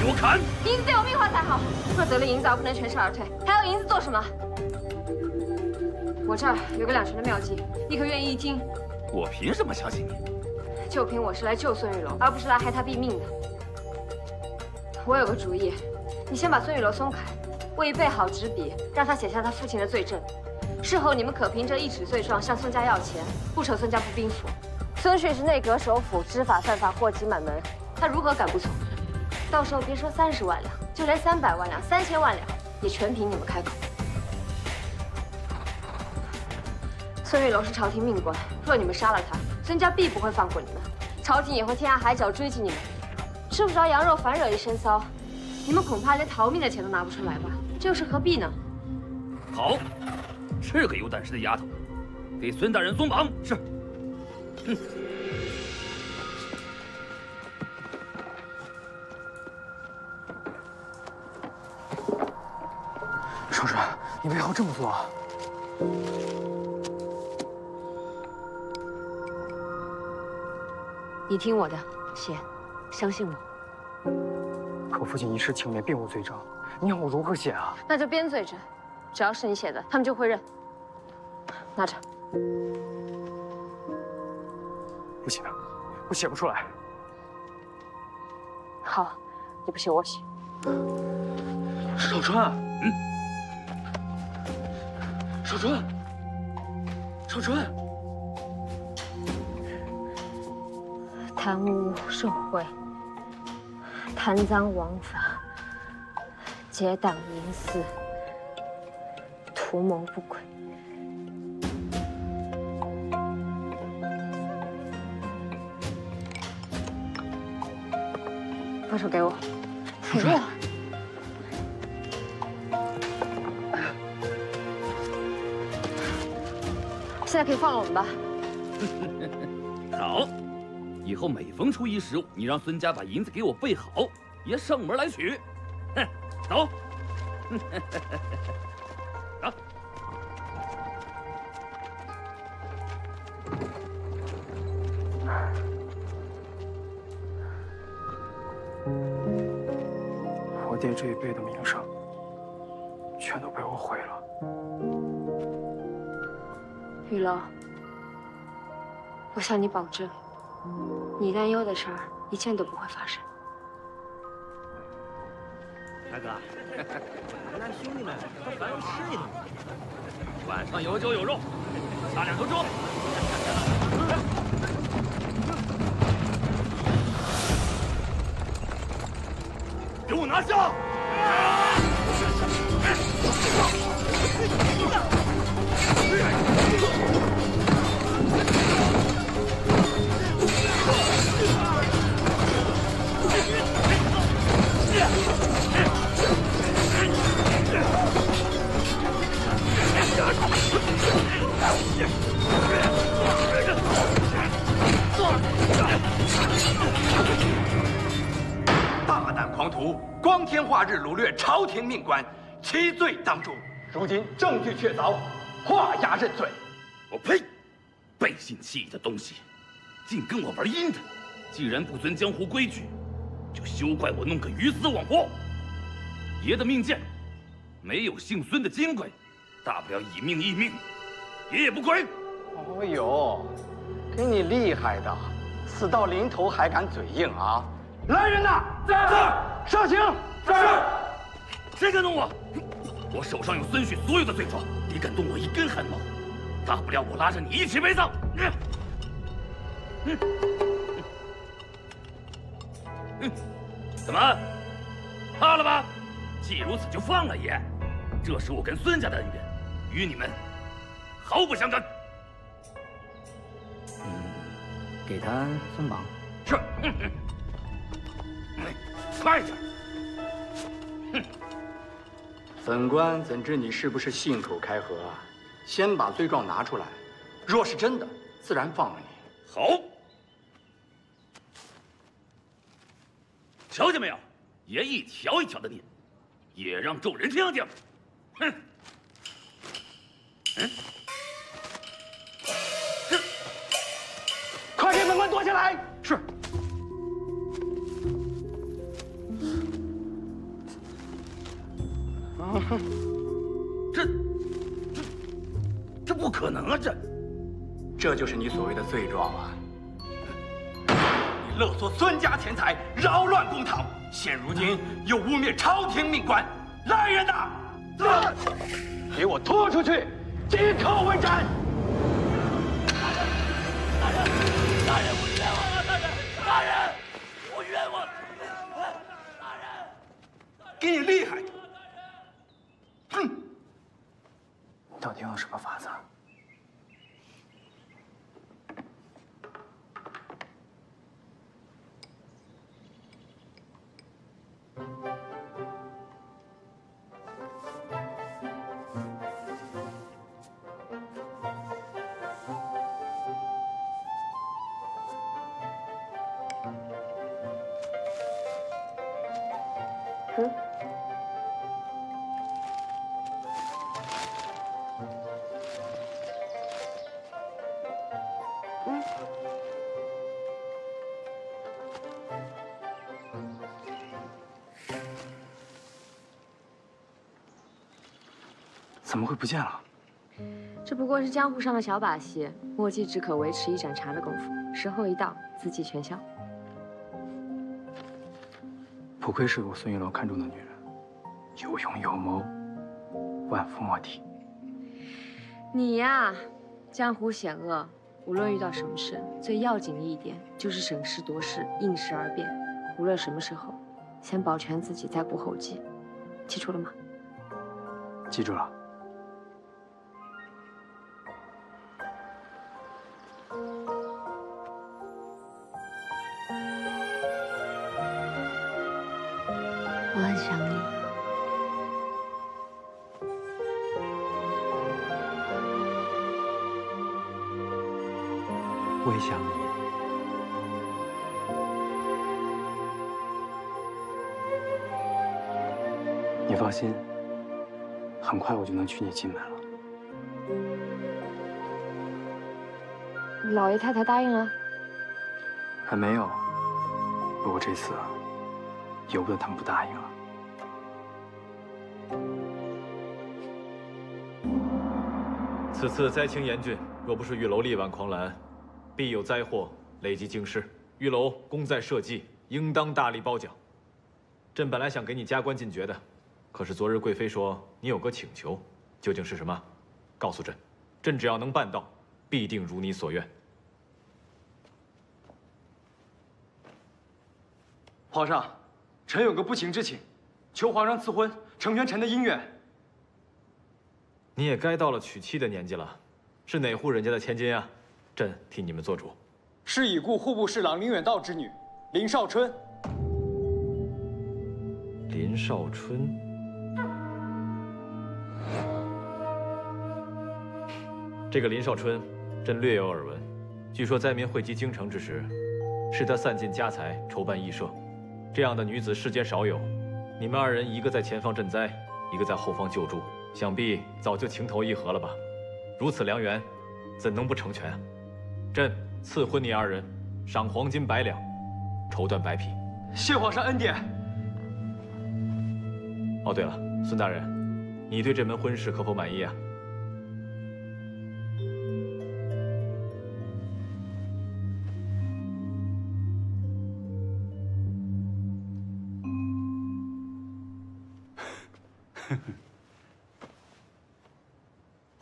给我砍！银子得有命花才好，若得了银子而不能全身而退，还要银子做什么？我这儿有个两全的妙计，你可愿意一听？我凭什么相信你？就凭我是来救孙玉楼，而不是来害他毙命的。我有个主意，你先把孙玉楼松开，我已备好纸笔，让他写下他父亲的罪证。事后你们可凭这一纸罪状向孙家要钱，不愁孙家不兵符。孙旭是内阁首辅，知法犯法，祸及满门，他如何敢不从？到时候别说三十万两，就连三百万两、三千万两，也全凭你们开口。孙玉楼是朝廷命官，若你们杀了他，孙家必不会放过你们，朝廷也会天涯海角追击你们。吃不着羊肉，反惹一身骚，你们恐怕连逃命的钱都拿不出来吧？这又是何必呢？好，是个有胆识的丫头，给孙大人松绑。是。哼。你为何这么做？你听我的，谢，相信我。可父亲一事情面并无罪证，你要我如何写啊？那就编罪证，只要是你写的，他们就会认。拿着。不行，我写不出来。好，你不写我写。少川，嗯，少春，少春，贪污受贿、贪赃枉法、结党营私、图谋不轨。把手给我，给我。现在可以放了我们吧。[LAUGHS] 好，以后每逢初一十五，你让孙家把银子给我备好，爷上门来取。哼，走。走。我向你保证，你担忧的事儿一件都不会发生。大哥，咱兄弟们和凡人吃一顿。晚上有酒有肉，杀两头猪。给我拿下！朝廷命官，其罪当诛。如今证据确凿，画押认罪。我呸！背信弃义的东西，竟跟我玩阴的！既然不遵江湖规矩，就休怪我弄个鱼死网破。爷的命贱，没有姓孙的金贵，大不了以命易命。爷爷不亏。哦呦，给你厉害的，死到临头还敢嘴硬啊！来人呐，在上刑。是。谁敢动我？我手上有孙旭所有的罪状，你敢动我一根汗毛，大不了我拉着你一起陪葬。嗯。嗯。怎么？怕了吧？既如此，就放了爷。这是我跟孙家的恩怨，与你们毫不相干。嗯，给他松绑。是。快点！哼！本官怎知你是不是信口开河啊？先把罪状拿出来，若是真的，自然放了你。好，瞧见没有？爷一条一条的念，也让众人听听。哼！嗯，快给本官躲下来！是。哼！这、这、这不可能啊！这，这就是你所谓的罪状啊！你勒索孙家钱财，扰乱公堂，现如今又污蔑朝廷命官，来人呐！给我拖出去，即刻问斩！怎么会不见了？这不过是江湖上的小把戏，墨迹只可维持一盏茶的功夫，时候一到，字迹全消。不愧是我孙玉楼看中的女人，有勇有谋，万夫莫敌。你呀，江湖险恶，无论遇到什么事，最要紧的一点就是审时度势，应时而变。无论什么时候，先保全自己，再顾后继。记住了吗？记住了。快我就能娶你进门了。老爷太太答应了？还没有，不过这次由不得他们不答应了。此次灾情严峻，若不是玉楼力挽狂澜，必有灾祸累及京师。玉楼功在社稷，应当大力褒奖。朕本来想给你加官进爵的，可是昨日贵妃说你有个请求，究竟是什么？告诉朕，朕只要能办到，必定如你所愿。皇上，臣有个不情之请，求皇上赐婚，成全臣的姻缘。你也该到了娶妻的年纪了，是哪户人家的千金啊？朕替你们做主。是已故户部侍郎林远道之女，林少春。林少春，这个林少春，朕略有耳闻。据说灾民汇集京城之时，是他散尽家财筹办义社。这样的女子世间少有。你们二人一个在前方赈灾，一个在后方救助，想必早就情投意合了吧？如此良缘，怎能不成全啊？朕赐婚你二人，赏黄金百两，绸缎百匹。谢皇上恩典。哦，对了，孙大人，你对这门婚事可否满意啊？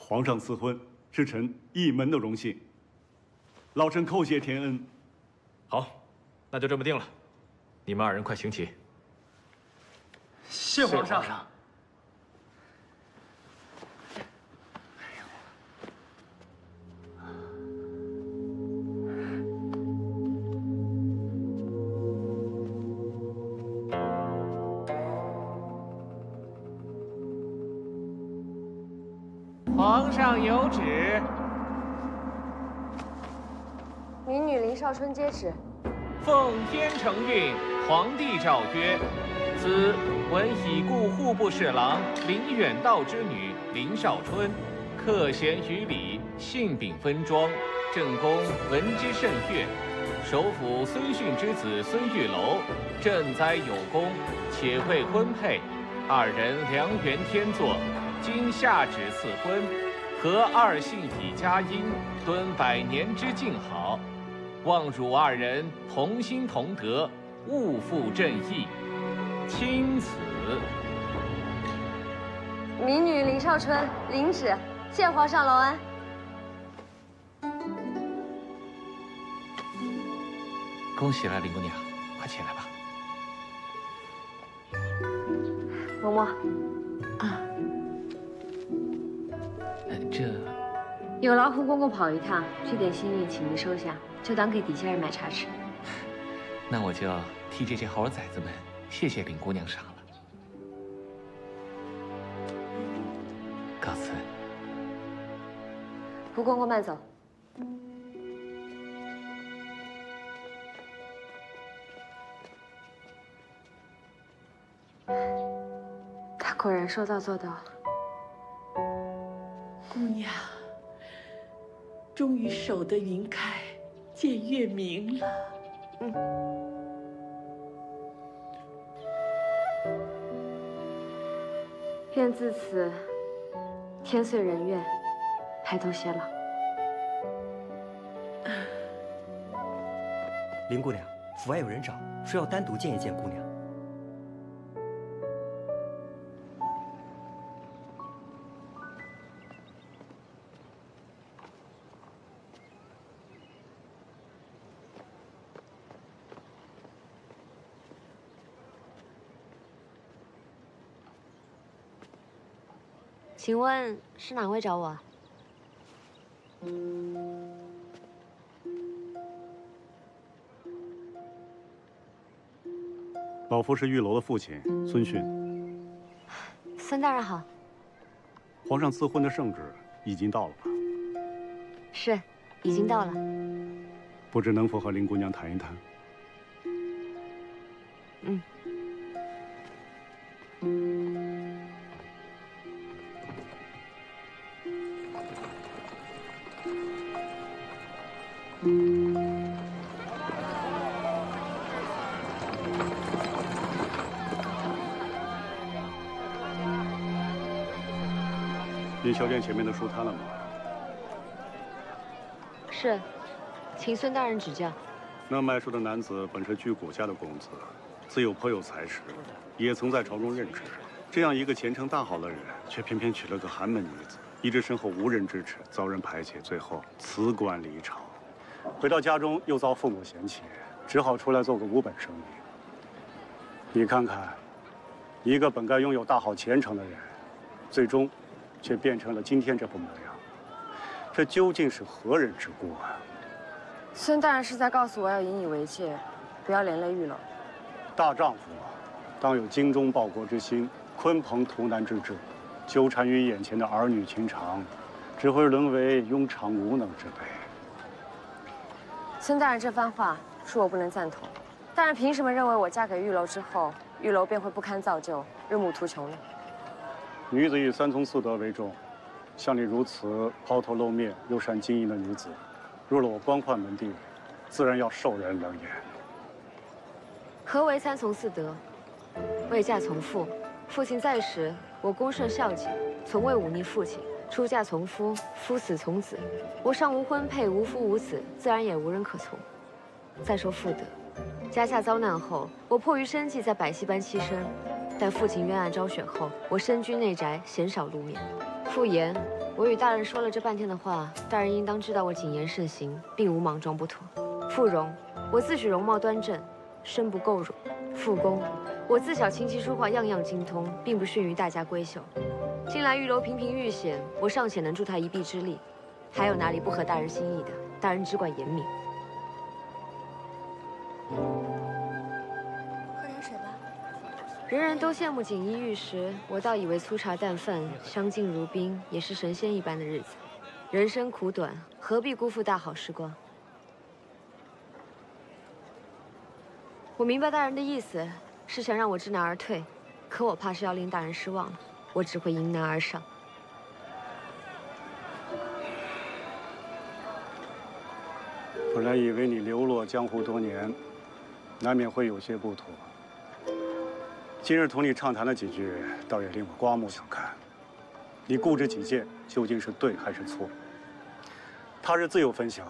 皇上赐婚是臣一门的荣幸，老臣叩谢天恩。好，那就这么定了。你们二人快行棋。谢皇上。少春接旨。奉天承运，皇帝诏曰：兹闻已故户部侍郎林远道之女林少春，克贤于礼，性秉分庄，正宫闻之甚悦。首辅孙训之子孙玉楼，赈灾有功，且未婚配，二人良缘天作。今下旨赐婚，合二姓以佳音，敦百年之静好。望汝二人同心同德，勿负朕意。钦此。民女林少春领旨，谢皇上隆恩。恭喜了，林姑娘，快起来吧。嬷嬷，啊这有劳胡公公跑一趟，这点心意请您收下，就当给底下人买茶吃。[LAUGHS] 那我就替这些猴崽子们谢谢林姑娘赏了。告辞。胡公公慢走。他果然说到做到。姑娘，终于守得云开见月明了。嗯。愿自此天遂人愿，白头偕老。林姑娘，府外有人找，说要单独见一见姑娘。请问是哪位找我？老夫是玉楼的父亲孙逊。孙大人好。皇上赐婚的圣旨已经到了吧？是，已经到了。不知能否和林姑娘谈一谈？嗯。您修炼前面的书摊了吗？是，请孙大人指教。那卖书的男子本是居谷家的公子，自幼颇有才识，也曾在朝中任职。这样一个前程大好的人，却偏偏娶了个寒门女子，一直身后无人支持，遭人排挤，最后辞官离朝。回到家中又遭父母嫌弃，只好出来做个无本生意。你看看，一个本该拥有大好前程的人，最终却变成了今天这副模样，这究竟是何人之过啊？孙大人是在告诉我要引以为戒，不要连累玉楼。大丈夫啊，当有精忠报国之心，鲲鹏图南之志。纠缠于眼前的儿女情长，只会沦为庸常无能之辈。孙大人这番话，恕我不能赞同。大人凭什么认为我嫁给玉楼之后，玉楼便会不堪造就，日暮途穷呢？女子以三从四德为重，像你如此抛头露面又善经营的女子，入了我官宦门第，自然要受人冷眼。何为三从四德？未嫁从父，父亲在时。我恭顺孝敬，从未忤逆父亲。出嫁从夫，夫死从子。我尚无婚配，无夫无子，自然也无人可从。再说父德，家下遭难后，我迫于生计，在百戏班栖身，待父亲冤案昭雪后，我身居内宅，鲜少露面。傅言，我与大人说了这半天的话，大人应当知道我谨言慎行，并无莽撞不妥。傅荣，我自诩容貌端正，身不够辱。傅公，我自小琴棋书画样样精通，并不逊于大家闺秀。近来玉楼频频遇险，我尚且能助他一臂之力，还有哪里不合大人心意的？大人只管严明。人人都羡慕锦衣玉食，我倒以为粗茶淡饭、相敬如宾也是神仙一般的日子。人生苦短，何必辜负大好时光？我明白大人的意思，是想让我知难而退，可我怕是要令大人失望了。我只会迎难而上。本来以为你流落江湖多年，难免会有些不妥。今日同你畅谈了几句，倒也令我刮目相看。你固执己见，究竟是对还是错？他日自有分晓。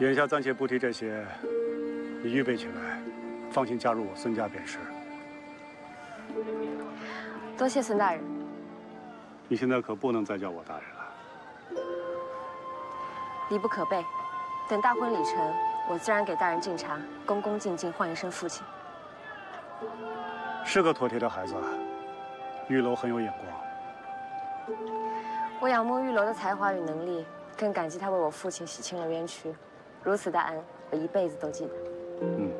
眼下暂且不提这些，你预备起来，放心加入我孙家便是。多谢孙大人。你现在可不能再叫我大人了。礼不可备，等大婚礼成，我自然给大人敬茶，恭恭敬敬唤一声父亲。是个妥帖的孩子，玉楼很有眼光。我仰慕玉楼的才华与能力，更感激他为我父亲洗清了冤屈。如此大恩，我一辈子都记得。嗯。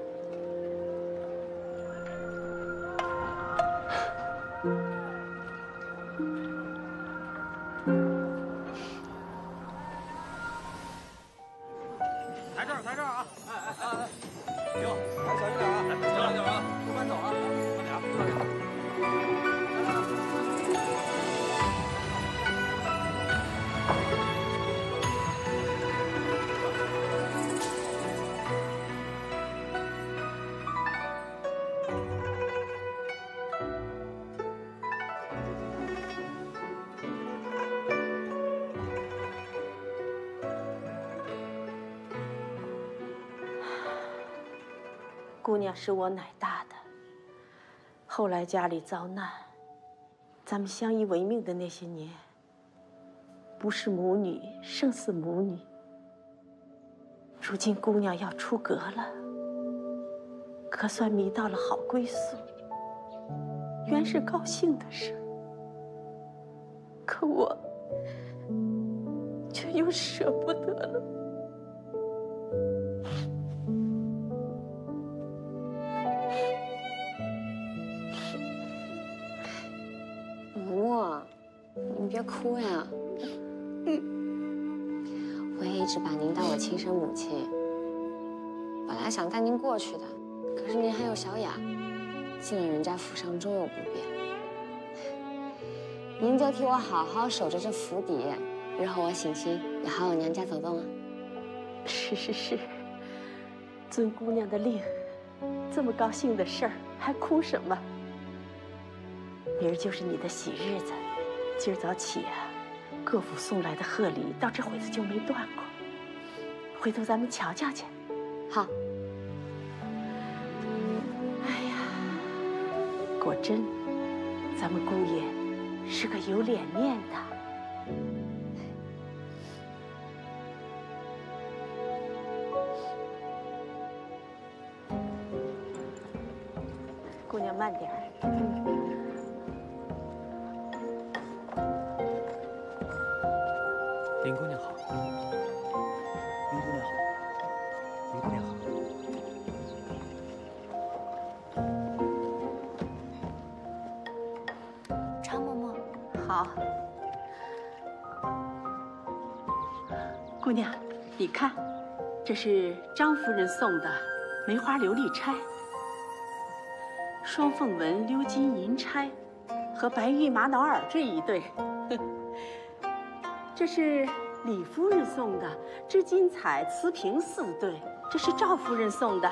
娘是我奶大的，后来家里遭难，咱们相依为命的那些年，不是母女胜似母女。如今姑娘要出阁了，可算觅到了好归宿，原是高兴的事。可我却又舍不得了。哭呀。我也一直把您当我亲生母亲。本来想带您过去的，可是您还有小雅，进了人家府上终有不便。您就替我好好守着这府邸，日后我省亲也好往娘家走动啊。是是是，遵姑娘的令，这么高兴的事儿还哭什么？明儿就是你的喜日子，今儿早起啊，各府送来的贺礼到这会子就没断过。回头咱们瞧瞧去。好。哎呀，果真，咱们姑爷是个有脸面的。姑娘慢点儿。是张夫人送的梅花琉璃钗，双凤纹鎏金银钗，和白玉玛瑙耳坠一对。[LAUGHS] 这是李夫人送的织金彩瓷瓶四对，这是赵夫人送的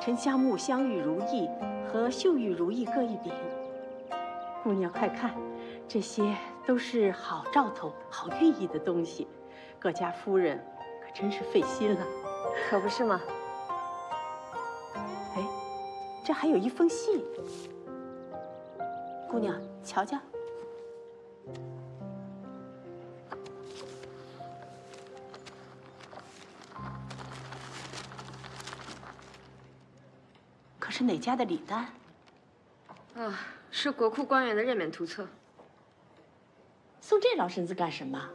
沉香木镶玉如意和绣玉如意各一柄。姑娘快看，这些都是好兆头、好寓意的东西，各家夫人可真是费心了。可不是嘛。哎，这还有一封信，姑娘瞧瞧。可是哪家的礼单？啊，是国库官员的任免图册。送这老身子干什么？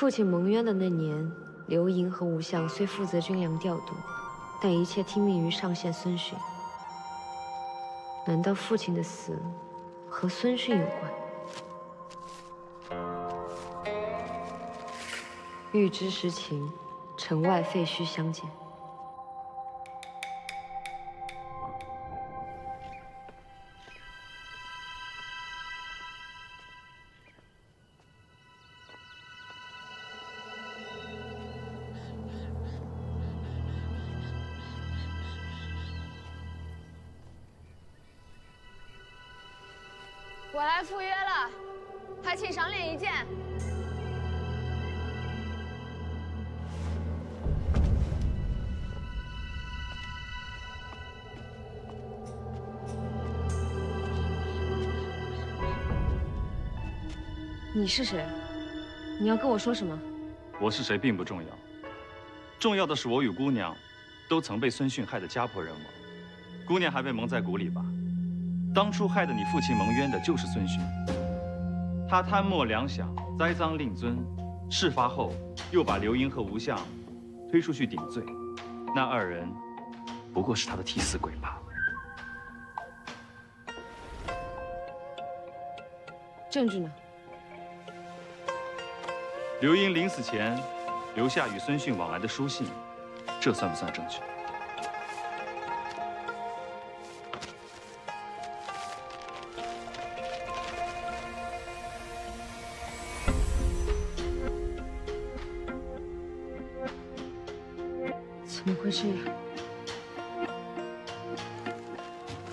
父亲蒙冤的那年，刘盈和吴相虽负责军粮调度，但一切听命于上线孙逊。难道父亲的死和孙逊有关？欲知实情，城外废墟相见。你是谁？你要跟我说什么？我是谁并不重要，重要的是我与姑娘，都曾被孙逊害得家破人亡。姑娘还被蒙在鼓里吧？当初害得你父亲蒙冤的就是孙逊，他贪墨粮饷，栽赃令尊，事发后又把刘英和吴相推出去顶罪，那二人不过是他的替死鬼罢了。证据呢？刘英临死前留下与孙逊往来的书信，这算不算证据？怎么会这样？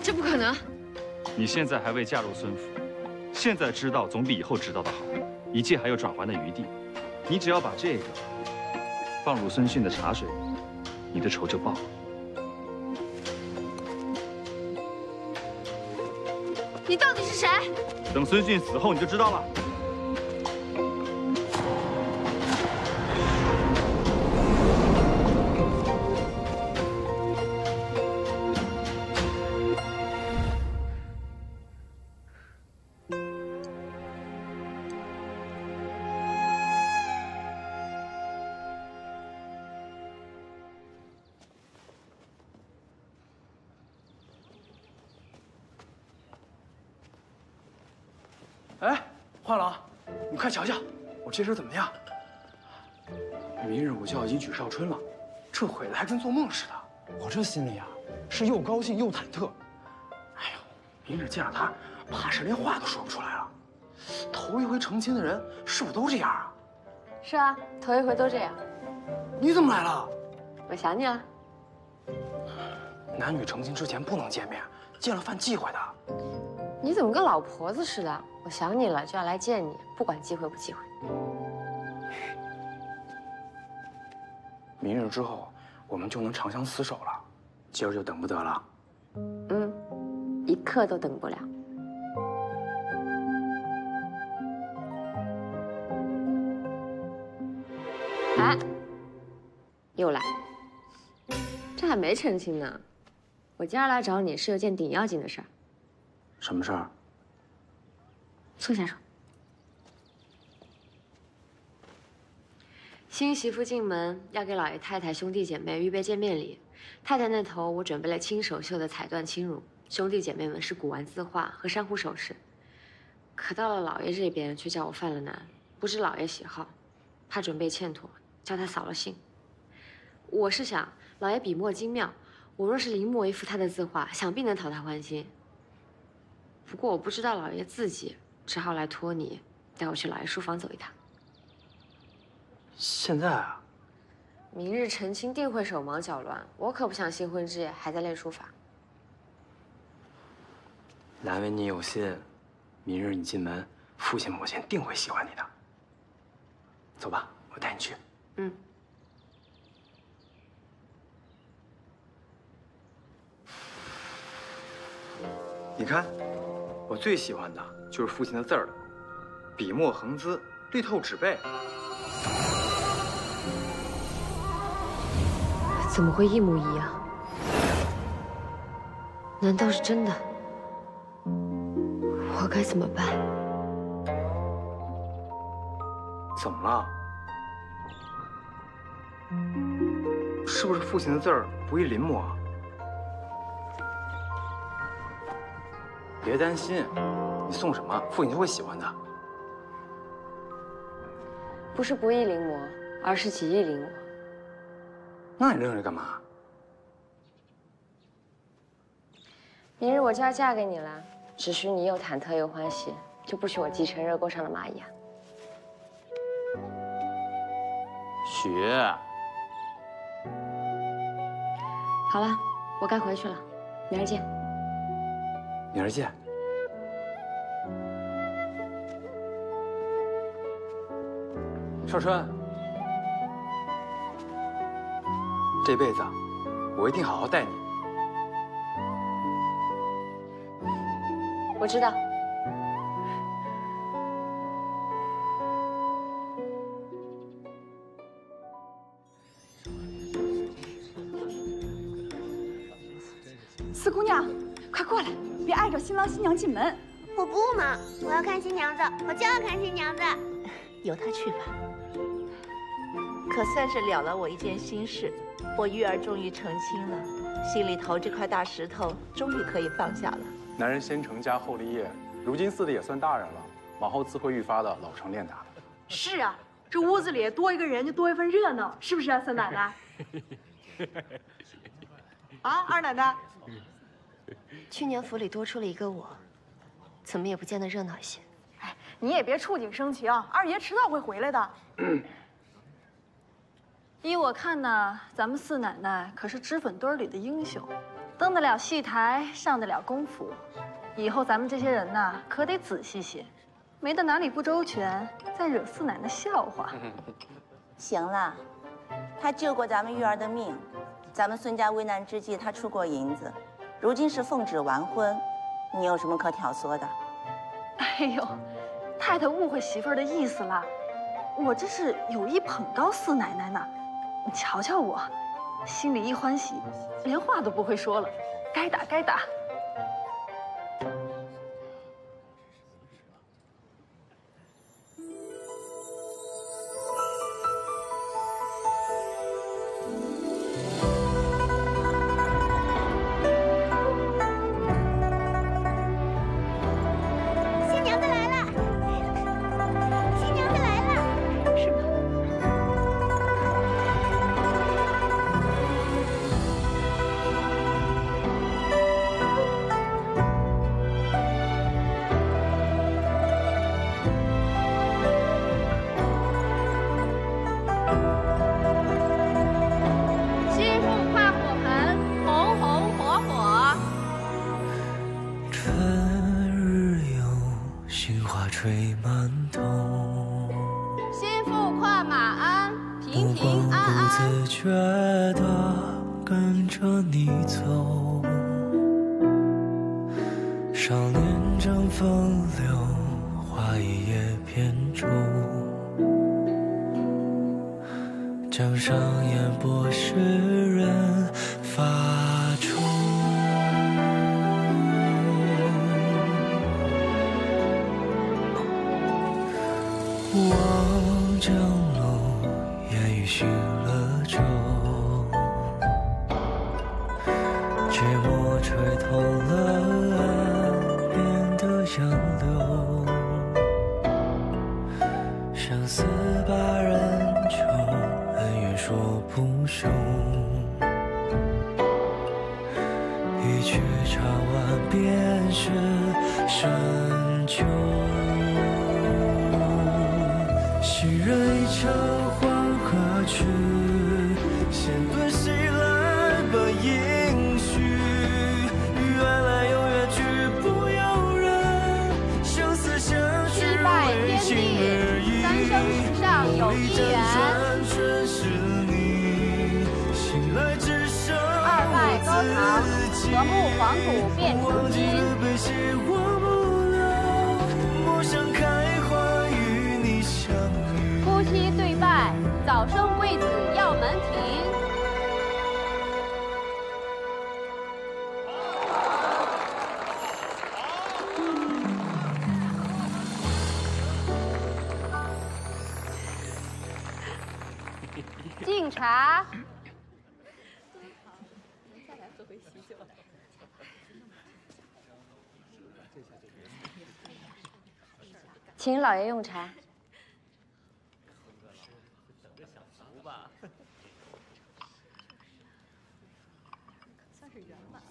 这不可能！你现在还未嫁入孙府，现在知道总比以后知道的好，一切还有转圜的余地。你只要把这个放入孙逊的茶水里，你的仇就报了。你到底是谁？等孙逊死后你就知道了。跟做梦似的。我这心里啊，是又高兴又忐忑。哎呦，明日见了他，怕是连话都说不出来了。头一回成亲的人是不是都这样啊？是啊，头一回都这样。你怎么来了？我想你了。男女成亲之前不能见面，见了犯忌讳的。你怎么跟老婆子似的？我想你了就要来见你，不管忌讳不忌讳。明日之后，我们就能长相厮守了，今儿就等不得了。嗯，一刻都等不了。哎，又来，这还没澄清呢。我今儿来找你是有件顶要紧的事儿。什么事儿？坐下说。新媳妇进门要给老爷太太兄弟姐妹预备见面礼，太太那头我准备了亲手绣的彩缎轻襦，兄弟姐妹们是古玩字画和珊瑚首饰。可到了老爷这边，却叫我犯了难，不知老爷喜好，怕准备欠妥，叫他扫了兴。我是想，老爷笔墨精妙，我若是临摹一幅他的字画，想必能讨他欢心。不过我不知道老爷自己，只好来托你带我去老爷书房走一趟。现在啊，明日成亲定会手忙脚乱，我可不想新婚之夜还在练书法。难为你有心，明日你进门，父亲母亲定会喜欢你的。走吧，我带你去。嗯。你看，我最喜欢的就是父亲的字儿了，笔墨横姿，绿透纸背。怎么会一模一样？难道是真的？我该怎么办？怎么了？是不是父亲的字儿不易临摹？别担心，你送什么，父亲就会喜欢的。不是不易临摹，而是极易临摹。那你扔着干嘛？明日我就要嫁给你了，只许你又忐忑又欢喜，就不许我继承热锅上的蚂蚁啊！许，好了，我该回去了，明儿见。明儿见。少春，这辈子我一定好好待你。我知道。四姑娘，快过来，别碍着新郎新娘进门。我不嘛，我要看新娘子，我就要看新娘子。[LAUGHS] 由他去吧。可算是了了我一件心事，我玉儿终于成亲了，心里头这块大石头终于可以放下了。男人先成家后立业，如今四弟也算大人了，往后自会愈发的老成练达的。是啊，这屋子里多一个人就多一份热闹，是不是啊，三奶奶？[LAUGHS] 啊，二奶奶。去年府里多出了一个我，怎么也不见得热闹一些。哎，你也别触景生情，二爷迟早会回来的。[COUGHS] 依我看呢，咱们四奶奶可是脂粉堆里的英雄，登得了戏台，上得了公府。以后咱们这些人呐，可得仔细些，没得哪里不周全，再惹四奶奶笑话。[LAUGHS] 行了，他救过咱们玉儿的命，咱们孙家危难之际他出过银子，如今是奉旨完婚，你有什么可挑唆的？[LAUGHS] 哎呦，太太误会媳妇儿的意思了，我这是有意捧高四奶奶呢。你瞧瞧我，心里一欢喜，连话都不会说了。该打该打。目光不。自觉地跟着你走。少年正风流，花一叶扁舟。江上烟波诗请老爷用茶。算是圆满。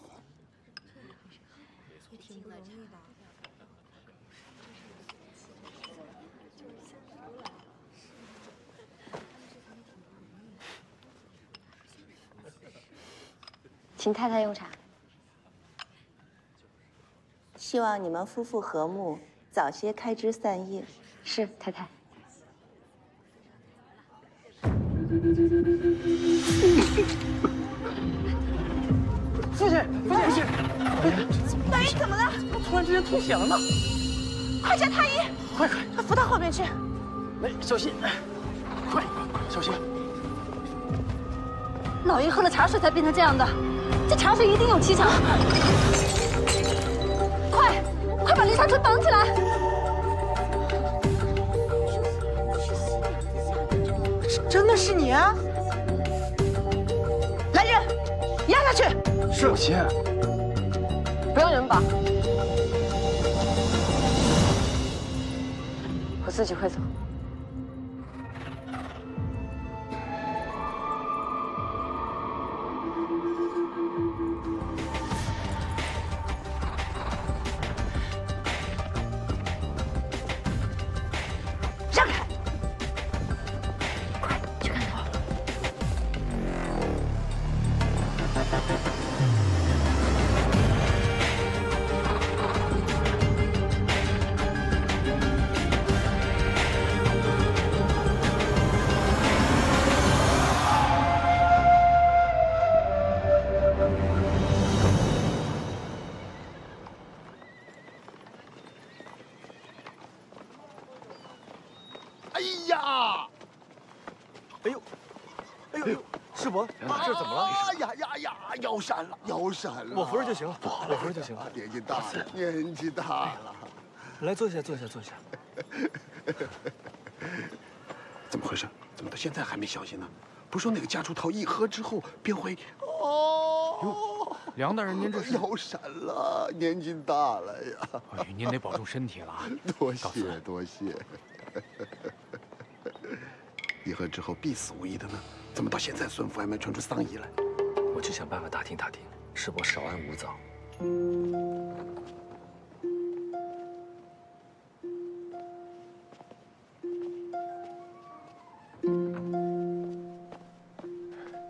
也挺不容易的。请太太用茶。希望你们夫妇和睦，早些开枝散叶。是太太。父亲，父亲，父亲，大姨怎么了？突然之间吐血了呢。快叫太医！快快，扶到后面去。来，小心！快快快，小心！老爷喝了茶水才变成这样的，这茶水一定有蹊跷。快，快把林长春绑起来！真的是你啊！来人，押下去！是，母亲。不用你们绑，我自己会走。我扶着就行了，我扶着就行了。年纪大了，年纪大了。来，坐下，坐下，坐下。[LAUGHS] 怎么回事？怎么到现在还没消息呢？不是说那个家猪头一喝之后便会……哦，梁大人，您这是腰闪了，年纪大了呀。哎，您得保重身体了。[LAUGHS] 多谢多谢。[LAUGHS] 一喝之后必死无疑的呢，怎么到现在孙府还没传出丧仪来？我去想办法打听打听，师伯少安勿躁。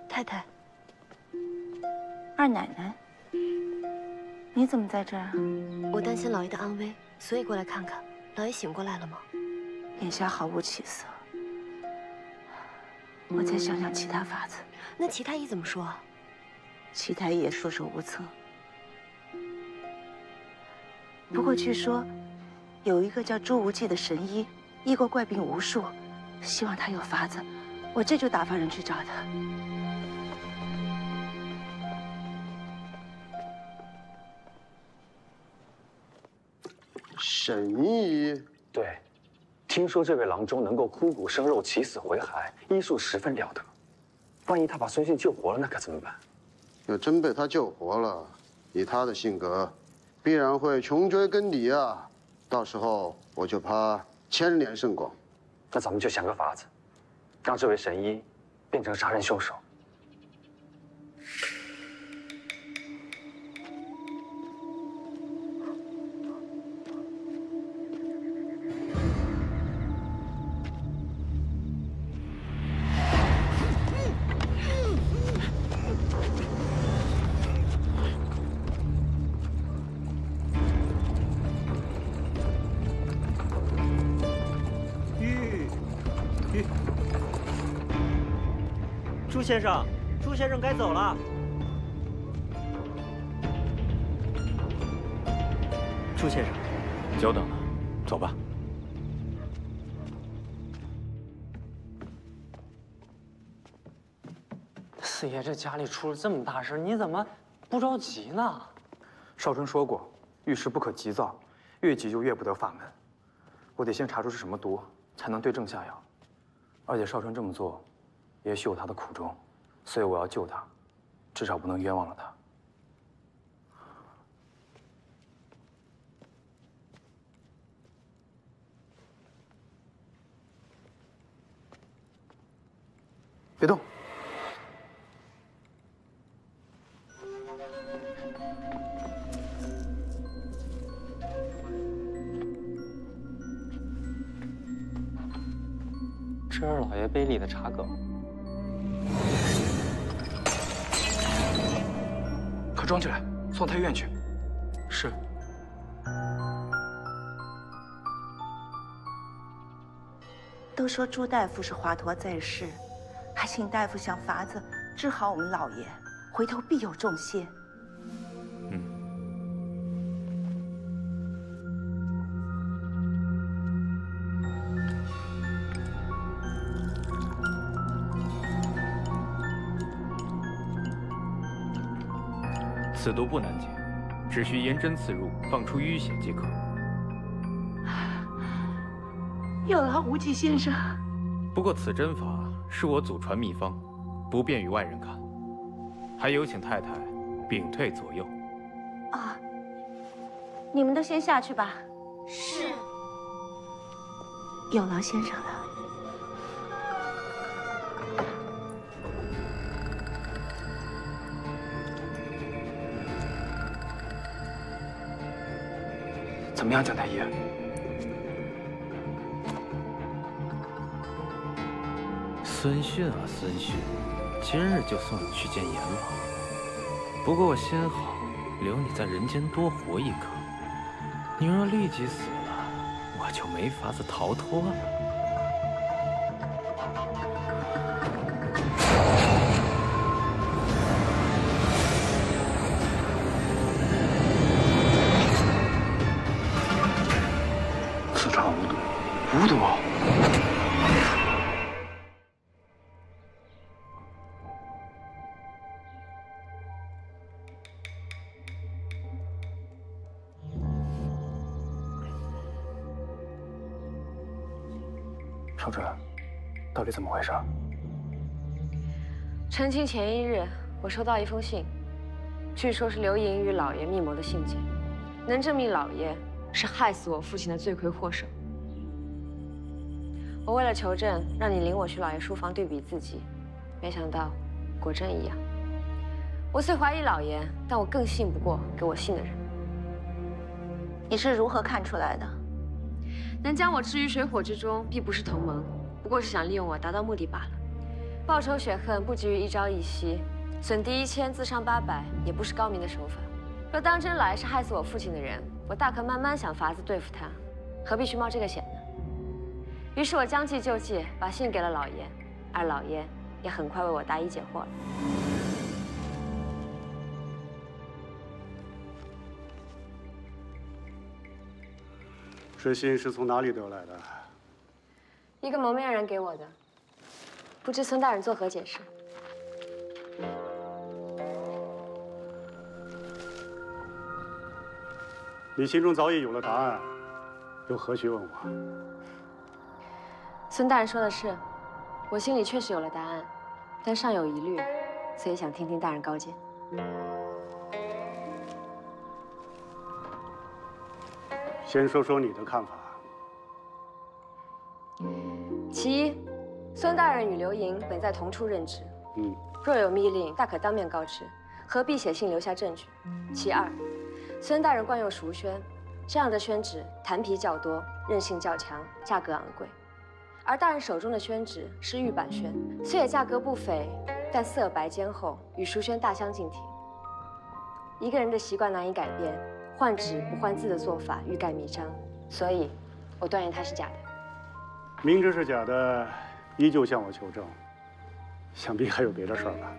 太太，二奶奶，你怎么在这儿？我担心老爷的安危，所以过来看看。老爷醒过来了吗？眼下毫无起色，我再想想其他法子。那齐太医怎么说？齐太医也束手无策。不过据说，有一个叫朱无忌的神医，医过怪病无数，希望他有法子。我这就打发人去找他。神医，对，听说这位郎中能够枯骨生肉、起死回海，医术十分了得。万一他把孙逊救活了，那可怎么办？要真被他救活了，以他的性格，必然会穷追根底啊！到时候我就怕牵连甚广。那咱们就想个法子，让这位神医变成杀人凶手。先生，朱先生该走了。朱先生，久等了，走吧。四爷，这家里出了这么大事，你怎么不着急呢？少春说过，遇事不可急躁，越急就越不得法门。我得先查出是什么毒，才能对症下药。而且少春这么做，也许有他的苦衷，所以我要救他，至少不能冤枉了他。别动。这是老爷杯里的茶梗，装起来，送太医院去。是。都说朱大夫是华佗在世，还请大夫想法子治好我们老爷，回头必有重谢。此毒不难解，只需银针刺入，放出淤血即可。有劳无忌先生。不过此针法是我祖传秘方，不便与外人看。还有请太太屏退左右。啊，你们都先下去吧。是。有劳先生了。怎么样，蒋太医？孙逊啊，孙逊，今日就送你去见阎王。不过我心好留你在人间多活一刻。你若立即死了，我就没法子逃脱了。少春，到底怎么回事？成亲前一日，我收到一封信，据说是刘莹与老爷密谋的信件，能证明老爷是害死我父亲的罪魁祸首。我为了求证，让你领我去老爷书房对比字迹，没想到果真一样。我虽怀疑老爷，但我更信不过给我信的人。你是如何看出来的？能将我置于水火之中，必不是同盟，不过是想利用我达到目的罢了。报仇雪恨不急于一朝一夕，损敌一千自伤八百，也不是高明的手法。若当真老爷是害死我父亲的人，我大可慢慢想法子对付他，何必去冒这个险呢？于是我将计就计，把信给了老爷，而老爷也很快为我答疑解惑了。这信是从哪里得来的？一个蒙面人给我的，不知孙大人作何解释？你心中早已有了答案，又何须问我？孙大人说的是，我心里确实有了答案，但尚有疑虑，所以想听听大人高见。先说说你的看法。其一，孙大人与刘盈本在同处任职，嗯，若有密令，大可当面告知，何必写信留下证据？其二，孙大人惯用熟宣，这样的宣纸弹皮较多，韧性较强，价格昂贵。而大人手中的宣纸是玉版宣，虽也价格不菲，但色白坚厚，与熟宣大相径庭。一个人的习惯难以改变，换纸不换字的做法欲盖弥彰，所以，我断言它是假的。明知是假的，依旧向我求证，想必还有别的事儿吧？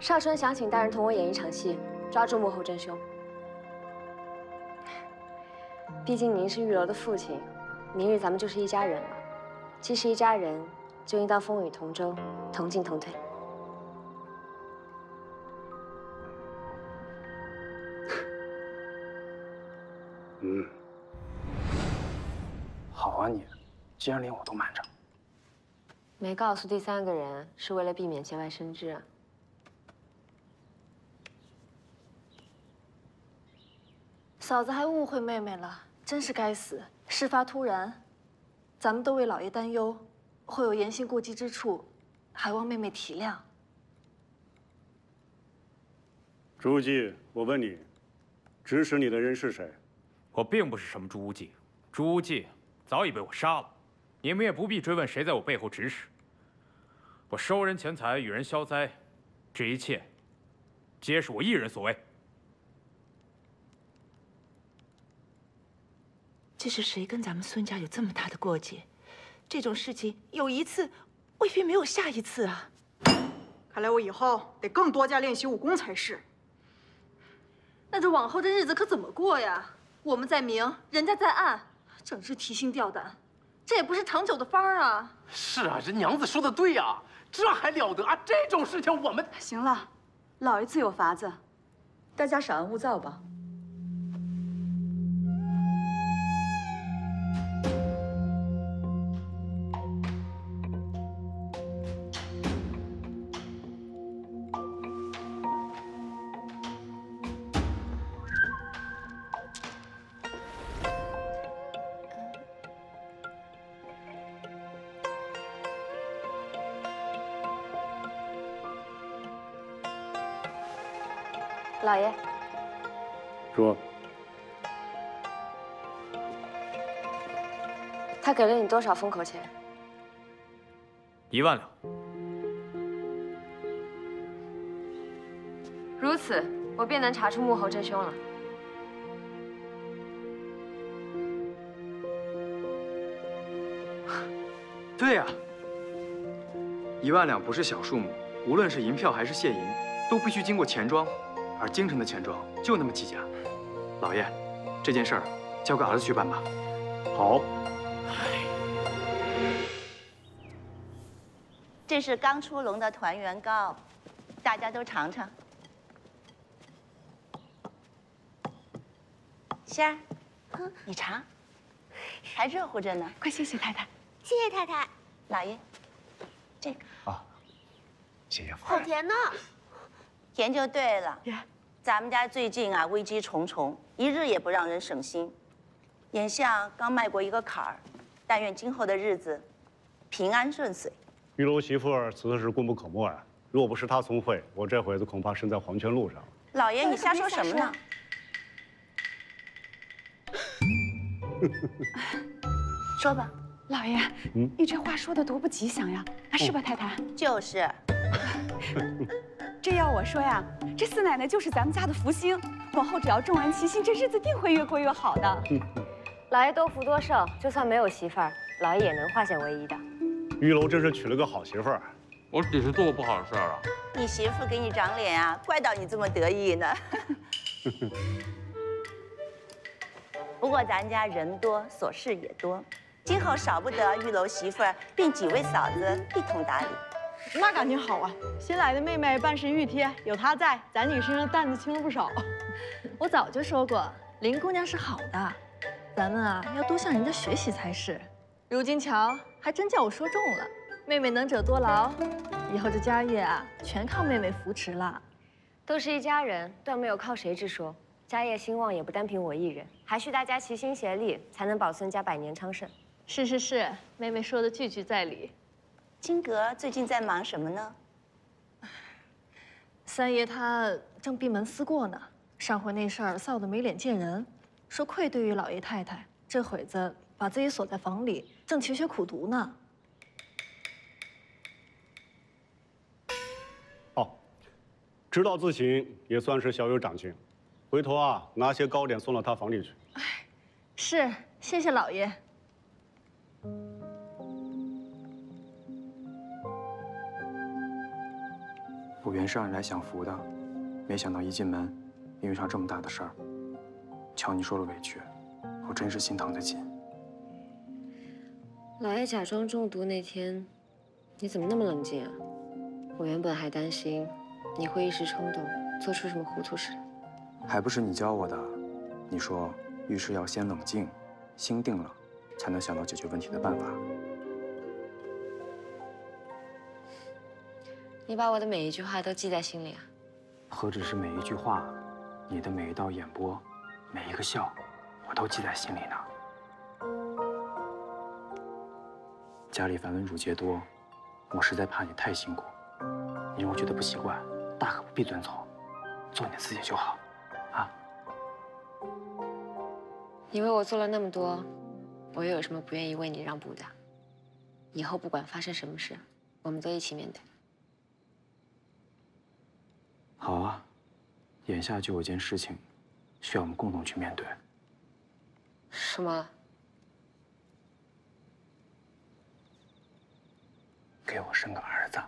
少春想请大人同我演一场戏，抓住幕后真凶。毕竟您是玉楼的父亲，明日咱们就是一家人了。既是一家人，就应当风雨同舟，同进同退。嗯，好啊你，既然连我都瞒着。没告诉第三个人，是为了避免节外生枝啊。嫂子还误会妹妹了，真是该死！事发突然，咱们都为老爷担忧，会有言行过激之处，还望妹妹体谅。朱无忌，我问你，指使你的人是谁？我并不是什么朱无忌，朱无忌早已被我杀了，你们也不必追问谁在我背后指使。我收人钱财，与人消灾，这一切，皆是我一人所为。这是谁跟咱们孙家有这么大的过节？这种事情有一次，未必没有下一次啊！看来我以后得更多加练习武功才是。那这往后这日子可怎么过呀？我们在明，人家在暗，整日提心吊胆，这也不是长久的法儿啊！是啊，这娘子说的对呀，这还了得啊！这种事情我们行了，老爷自有法子，大家少安勿躁吧。他给了你多少封口钱？一万两。如此，我便能查出幕后真凶了。[LAUGHS] 对呀，一万两不是小数目，无论是银票还是现银，都必须经过钱庄，而京城的钱庄就那么几家。老爷，这件事儿交给儿子去办吧。好。这是刚出笼的团圆糕，大家都尝尝。仙儿，嗯，你尝，还热乎着呢。快谢谢太太。谢谢太太。老爷，这个啊谢谢父好甜呢。甜就对了。咱们家最近啊危机重重，一日也不让人省心。眼下刚迈过一个坎儿，但愿今后的日子平安顺遂。玉楼媳妇儿此是功不可没啊！若不是她聪慧，我这会子恐怕身在黄泉路上。老爷，你瞎说什么呢？[LAUGHS] 说吧。老爷，嗯你这话说的多不吉祥呀，啊是吧，太太？就是。[LAUGHS] 这要我说呀，这四奶奶就是咱们家的福星，往后只要众人齐心，这日子定会越过越好的。[LAUGHS] 老爷多福多寿，就算没有媳妇儿，老爷也能化险为夷的。玉楼真是娶了个好媳妇儿。我只是做过不好的事儿啊。你媳妇给你长脸啊，怪到你这么得意呢。[LAUGHS] 不过咱家人多，琐事也多，今后少不得玉楼媳妇儿并几位嫂子一同打理。那感情好啊！新来的妹妹办事熨帖，有她在，咱女生的担子轻了不少。我早就说过，林姑娘是好的，咱们啊要多向人家学习才是。如今瞧，还真叫我说中了。妹妹能者多劳，以后这家业啊，全靠妹妹扶持了。都是一家人，断没有靠谁之说。家业兴旺也不单凭我一人，还需大家齐心协力，才能保孙家百年昌盛。是是是，妹妹说的句句在理。金阁最近在忙什么呢？三爷他正闭门思过呢。上回那事儿臊得没脸见人，说愧对于老爷太太这会子把自己锁在房里正勤学苦读呢。哦知道自省也算是小有长进回头啊拿些糕点送到他房里去。是谢谢老爷。我原是按来享福的没想到一进门你遇上这么大的事儿。瞧你受了委屈，我真是心疼的紧。老爷假装中毒那天，你怎么那么冷静啊？我原本还担心你会一时冲动，做出什么糊涂事。还不是你教我的。你说遇事要先冷静，心定了，才能想到解决问题的办法。你把我的每一句话都记在心里啊？何止是每一句话，你的每一道眼波，每一个笑，我都记在心里呢。家里繁文缛节多，我实在怕你太辛苦。你若觉得不习惯，大可不必遵从，做你自己就好，啊？你为我做了那么多，我又有什么不愿意为你让步的？以后不管发生什么事，我们都一起面对。好啊，眼下就有件事情，需要我们共同去面对。什么？给我生个儿子。